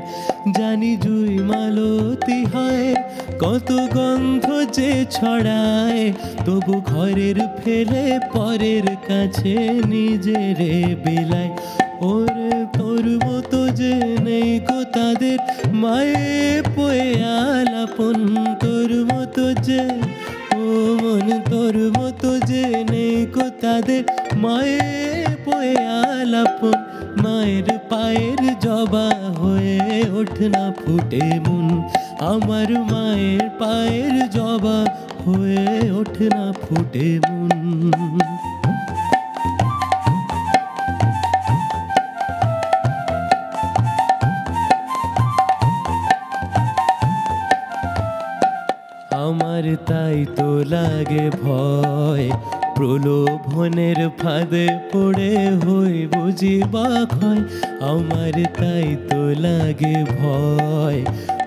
জানি জুই মালতি হয়, কত গন্ধ যে ছড়ায়, তবু ঘরের ফেলে পরের কাছে নিজেরে বিলায়। ওরে তোর মতো যে নেই গো তাদের, মায়ে পয়ে আলাপন, তোর মতো যে যে নেই তাদের মায়ে পয়ে আলাপন মায়ের পায়ের জবা হয়ে ওঠ না ফুটে মন। আমার মায়ের পায়ের জবা হয়ে ওঠ না ফুটে মন। তাই তো লাগে ভয়। প্রলোভনের ফাঁদে পড়ে হই বুঝি বা ক্ষয় আমার তাই তো লাগে ভয়।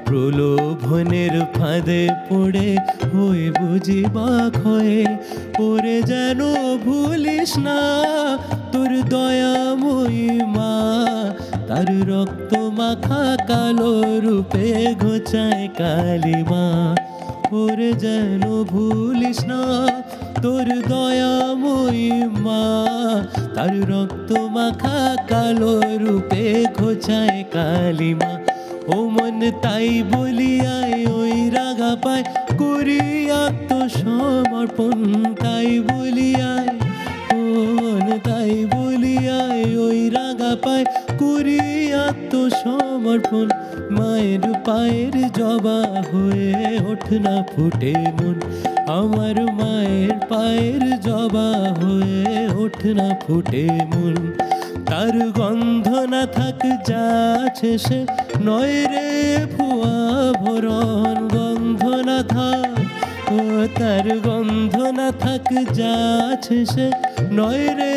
প্রলোভনের ফাঁদে পড়ে হই বুঝি বা ক্ষয় ওরে যেন ভুলিস না তোর দয়াময়ী মা। তার রক্ত মাখা কালো রূপে ঘোচায় কালিমা ওরে যেন ভুলিস না, তোর দয়াময়ী মা। তার রক্ত মাখা কালো রূপে ঘোচায় কালিমা। ও মন তাই বলিয়ায়, ওই রাগা পায়। করি আত্মসমর্পণ, তাই বলিয়ায়। ও মন তাই বলিয়ায়, ওই রাগা পায়। করি আত্মসমর্পণ মায়ের পায়ের জবা হয়ে ওঠ না ফুটে মন। আমার মায়ের পায়ের জবা হয়ে ওঠ না ফুটে মন। তার গন্ধ না থাক যাচ্ছে সে নয় রে ফুয়া ভরণ। গন্ধ না থাক, ও তার গন্ধ না থাক যাচ্ছে সে নয় রে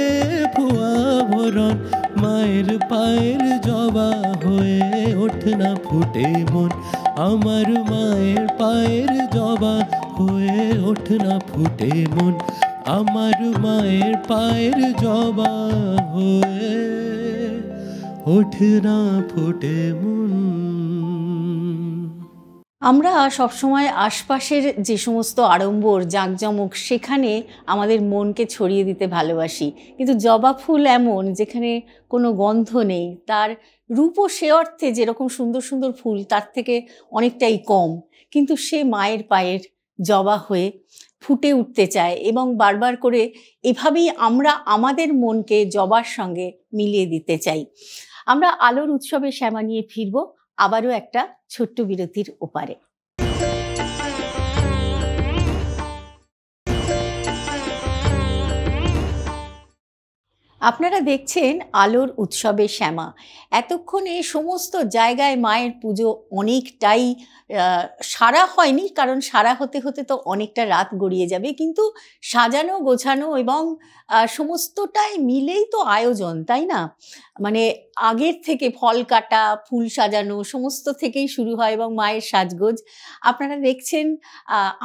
ফুয়া ভরণ। মায়ের পায়ের জবা হয়ে ওঠ না ফুটে মন। আমার মায়ের পায়ের জবা হয়ে ওঠ না ফুটে মন। আমার মায়ের পায়ের জবা হয়ে ওঠ না ফুটে মন। আমরা সবসময় আশপাশের যে সমস্ত আড়ম্বর, জাঁকজমক, সেখানে আমাদের মনকে ছড়িয়ে দিতে ভালোবাসি। কিন্তু জবা ফুল এমন যেখানে কোনো গন্ধ নেই, তার রূপও সে অর্থে যেরকম সুন্দর সুন্দর ফুল, তার থেকে অনেকটাই কম। কিন্তু সে মায়ের পায়ের জবা হয়ে ফুটে উঠতে চায় এবং বারবার করে এভাবেই আমরা আমাদের মনকে জবার সঙ্গে মিলিয়ে দিতে চাই। আমরা আলোর উৎসবে শ্যামা নিয়ে ফিরবো। আবারও একটা ছোট্ট বিরতির ওপারে। আপনারা দেখছেন আলোর উৎসবে শ্যামা। এতক্ষণে সমস্ত জায়গায় মায়ের পুজো অনেকটাই সারা হয়নি, কারণ সারা হতে হতে তো অনেকটা রাত গড়িয়ে যাবে। কিন্তু সাজানো, গোছানো এবং সমস্তটাই মিলেই তো আয়োজন, তাই না? মানে আগের থেকে ফল কাটা, ফুল সাজানো, সমস্ত থেকেই শুরু হয় এবং মায়ের সাজগোজ। আপনারা দেখছেন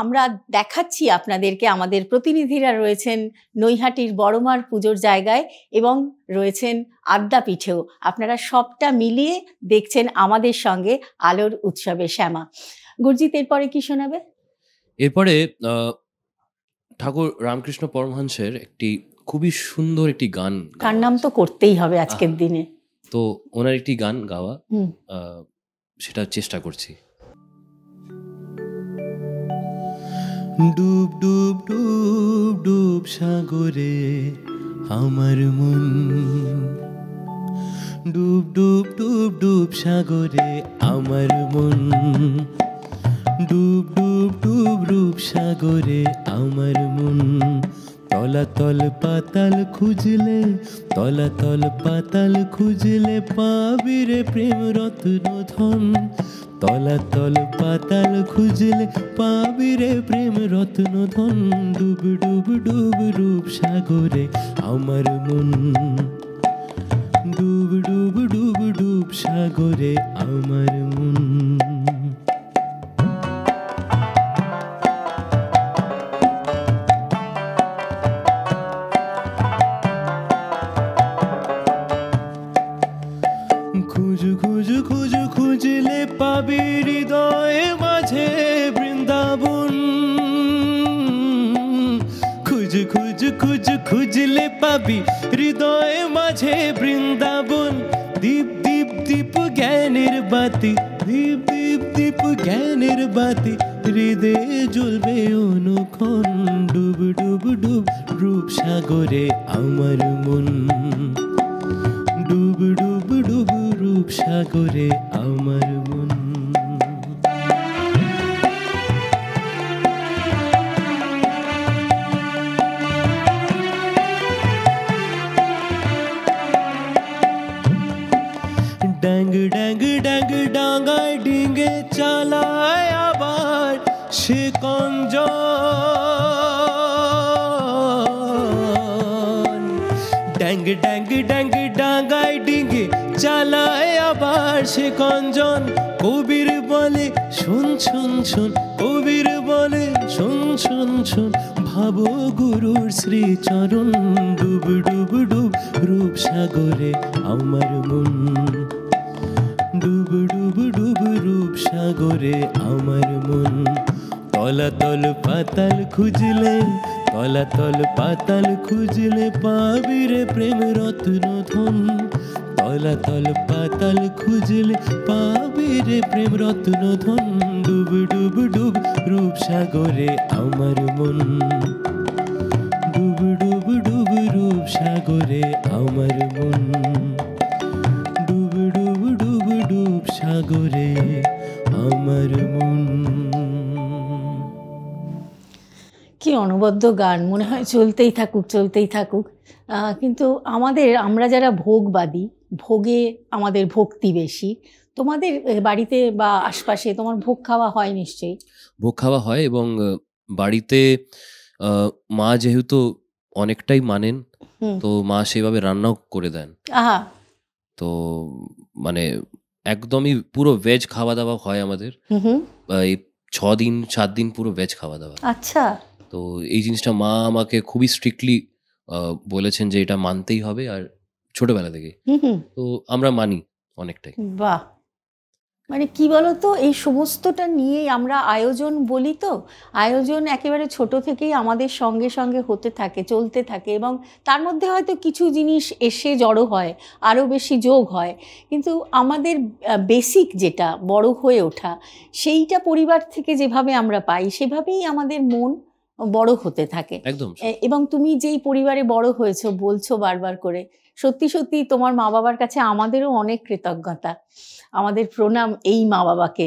আমরা দেখাচ্ছি আপনাদেরকে, আমাদের প্রতিনিধিরা রয়েছেন নৈহাটির বড়মার পুজোর জায়গায় এবং রয়েছেন আদ্যাপীঠেও। আপনারা সবটা মিলিয়ে দেখছেন আমাদের সঙ্গে আলোর উৎসবে শ্যামা। গুরজিৎ, এরপরে কি শোনাবে? এরপরে ঠাকুর রামকৃষ্ণ পরমহংসের একটি খুবই সুন্দর একটি গান তার নাম তো করতেই হবে আজকের দিনে। তো ওনার একটি গান গাওয়া সেটা চেষ্টা করছি। ডুব ডুব ডুব ডুব সাগরে আমার মন। ডুব ডুব ডুব ডুব সাগরে আমার মন। ডুব ডুব ডুব ডুব সাগরে আমার মন। তলাতল পাতাল খুঁজলে, তলাতল পাতাল খুঁজলে পাবি রে প্রেম রত্ন ধন তলাতল পাতাল খুঁজলে পাবি রে প্রেম রত্ন ধন ডুব ডুব ডুব ডুব সাগরে আমার মন। ডুব ডুব ডুব ডুব সাগরে আমার মন। তলাতল পাতাল খুঁজলে, তলাতল পাতাল খুঁজলে পাবি প্রেম রত্ন ধন তলাতল পাতাল খুঁজলে পাবি প্রেম রত্ন ধন ডুব ডুব ডুব রূপ সাগরে আমার মন। ডুব ডুব ডুব রূপ সাগরে আমার মন। কি গান মনে হয় চলতেই থাকুক চলতেই থাকুক। কিন্তু আমাদের আমরা যারা ভোগবাদী ভোগে আমাদের ভক্তি বেশি তোমাদের বাড়িতে বা আশপাশে তোমার ভোগ খাওয়া হয় নিশ্চয়ই? ভোগ খাওয়া হয় এবং বাড়িতে মা যেহেতু অনেকটাই মানেন। তো মা সেভাবে রান্নাও করে দেন। আহা! তো মানে একদমই পুরো ভেজ খাওয়া দাওয়া হয় আমাদের। এই ছ দিন সাত দিন পুরো ভেজ খাওয়া দাওয়া। আচ্ছা। তো এই জিনিসটা মা আমাকে খুবই স্ট্রিক্টলি বলেছেন যে এটা মানতেই হবে আর ছোটবেলা থেকে হুম হুম। তো আমরা মানি অনেকটাই। বাহ! মানে কি বলতো এই সমস্তটা নিয়েই আমরা আয়োজন বলি তো আয়োজন একেবারে ছোট থেকেই আমাদের সঙ্গে সঙ্গে হতে থাকে চলতে থাকে এবং তার মধ্যে হয়তো কিছু জিনিস এসে জড়ো হয় আরও বেশি যোগ হয়। কিন্তু আমাদের বেসিক যেটা বড় হয়ে ওঠা সেইটা পরিবার থেকে যেভাবে আমরা পাই সেভাবেই আমাদের মন বড় হতে থাকে। এবং তুমি যেই পরিবারে বড় হয়েছো বলছো বারবার করে সত্যি সত্যি তোমার মা বাবার কাছে আমাদেরও অনেক কৃতজ্ঞতা। আমাদের প্রণাম এই মা বাবাকে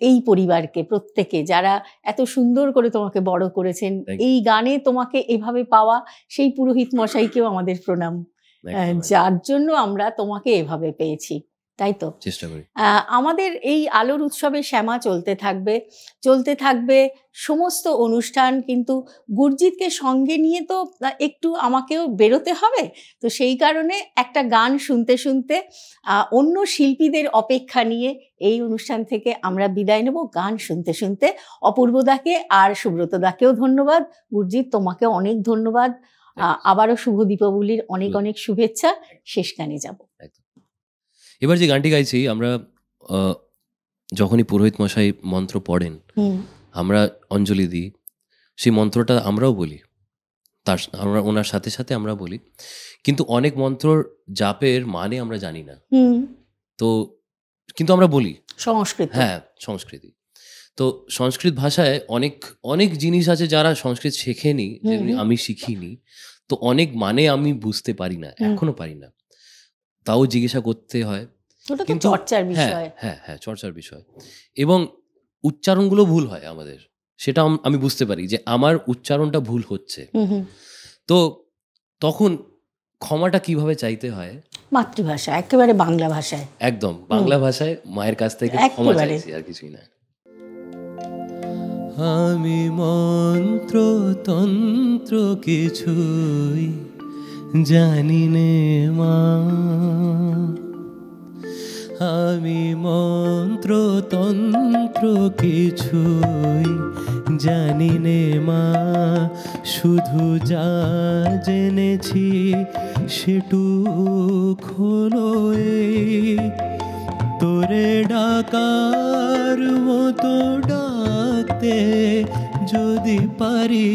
এই পরিবারকে প্রত্যেকে যারা এত সুন্দর করে তোমাকে বড় করেছেন। এই গানে তোমাকে এভাবে পাওয়া সেই পুরোহিত মশাইকেও আমাদের প্রণাম। যার জন্য আমরা তোমাকে এভাবে পেয়েছি। তাই তো? চেষ্টা করি। আমাদের এই আলোর উৎসবে শ্যামা চলতে থাকবে। চলতে থাকবে সমস্ত অনুষ্ঠান কিন্তু গুরজিৎকে সঙ্গে নিয়ে তো একটু আমাকেও বেরোতে হবে। তো সেই কারণে একটা গান শুনতে শুনতে অন্য শিল্পীদের অপেক্ষা নিয়ে এই অনুষ্ঠান থেকে আমরা বিদায় নেব। গান শুনতে শুনতে অপূর্বদাকে আর সুব্রতদাকেও ধন্যবাদ। গুরজিৎ তোমাকে অনেক ধন্যবাদ। আবারও শুভ দীপাবলির অনেক অনেক শুভেচ্ছা। শেষ গানে যাব এবার যে গানটি গাইছি আমরা যখনই পুরোহিত মশাই মন্ত্র পড়েন আমরা অঞ্জলি দিই। সেই মন্ত্রটা আমরাও বলি। তার আমরা ওনার সাথে সাথে আমরা বলি। কিন্তু অনেক মন্ত্রর জাপের মানে আমরা জানি না। তো কিন্তু আমরা বলি। সংস্কৃত। হ্যাঁ সংস্কৃতি তো সংস্কৃত ভাষায় অনেক অনেক জিনিস আছে যারা সংস্কৃত শেখেনি। আমি শিখিনি। তো অনেক মানে আমি বুঝতে পারি না এখনও পারি না। তাও জিজ্ঞাসা করতে হয়। কিন্তু- চর্চার হ্যাঁ বিষয়। হ্যাঁ হ্যাঁ চর্চার বিষয়। এবং উচ্চারণগুলো ভুল হয় আমাদের। সেটা আমি বুঝতে পারি যে আমার উচ্চারণটা ভুল হচ্ছে। তো তখন ক্ষমাটা কীভাবে চাইতে হয়? মাতৃভাষা একেবারে বাংলা ভাষায়। একদম বাংলা ভাষায় মায়ের কাছ থেকে ক্ষমা চাইছি আর কিছুই না। আমি মন্ত্র তন্ত্র কিছুই জানি নে মা, আমি মন্ত্র তন্ত্র কিছুই জানি নে মা, শুধু যা জেনেছি সেটু হলো তোরে ডাকার মতো ডাকতে যদি পারি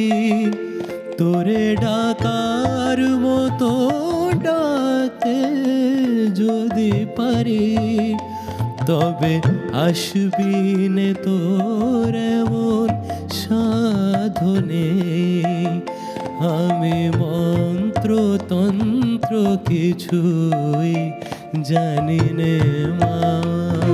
তোরে ডাকার মতো ডাকতে যদি পারি, তবে আসবি নে তোর এমন সাধনে। আমি মন্ত্র তন্ত্র কিছুই জানি নে মা।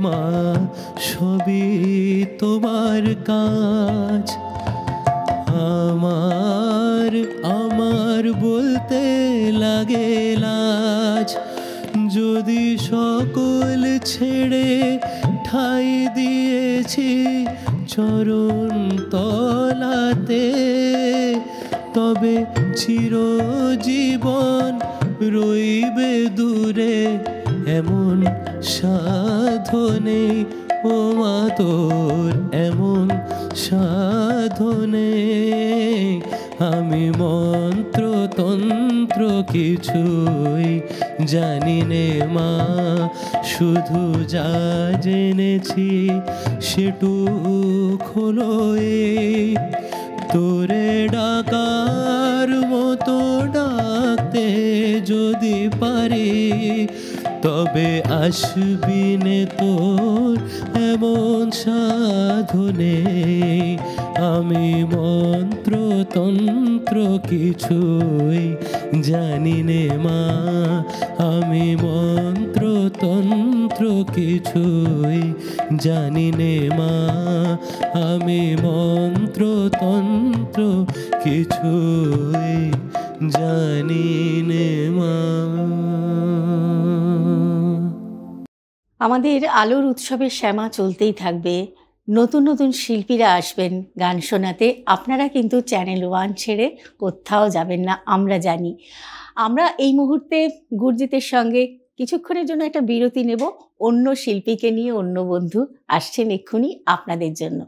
মা, সবই তোমার কাজ। আমার আমার বলতে লাগে লাজ। যদি সকল ছেড়ে ঠাই দিয়েছি চরণ তলাতে, তবে চিরজীবন রইবে এমন সাধনে, ও মা তোর এমন সাধনে। আমি মন্ত্র তন্ত্র কিছুই জানি নে মা, শুধু যা জেনেছি সেটু খোলো তোরে ডাকার মতো ডাকতে যদি পারি তবে আসবি নে তোর এমন সাধনে আমি মন্ত্র তন্ত্র কিছুই জানি নে মা। আমি মন্ত্র তন্ত্র কিছুই জানি নে মা। আমি মন্ত্র তন্ত্র কিছুই জানি নে মা। আমাদের আলোর উৎসবের শ্যামা চলতেই থাকবে। নতুন নতুন শিল্পীরা আসবেন গান শোনাতে। আপনারা কিন্তু চ্যানেল ওয়ান ছেড়ে কোথাও যাবেন না, আমরা জানি। আমরা এই মুহূর্তে গুরজিতের সঙ্গে কিছুক্ষণের জন্য একটা বিরতি নেব। অন্য শিল্পীকে নিয়ে অন্য বন্ধু আসছেন এক্ষুনি আপনাদের জন্য।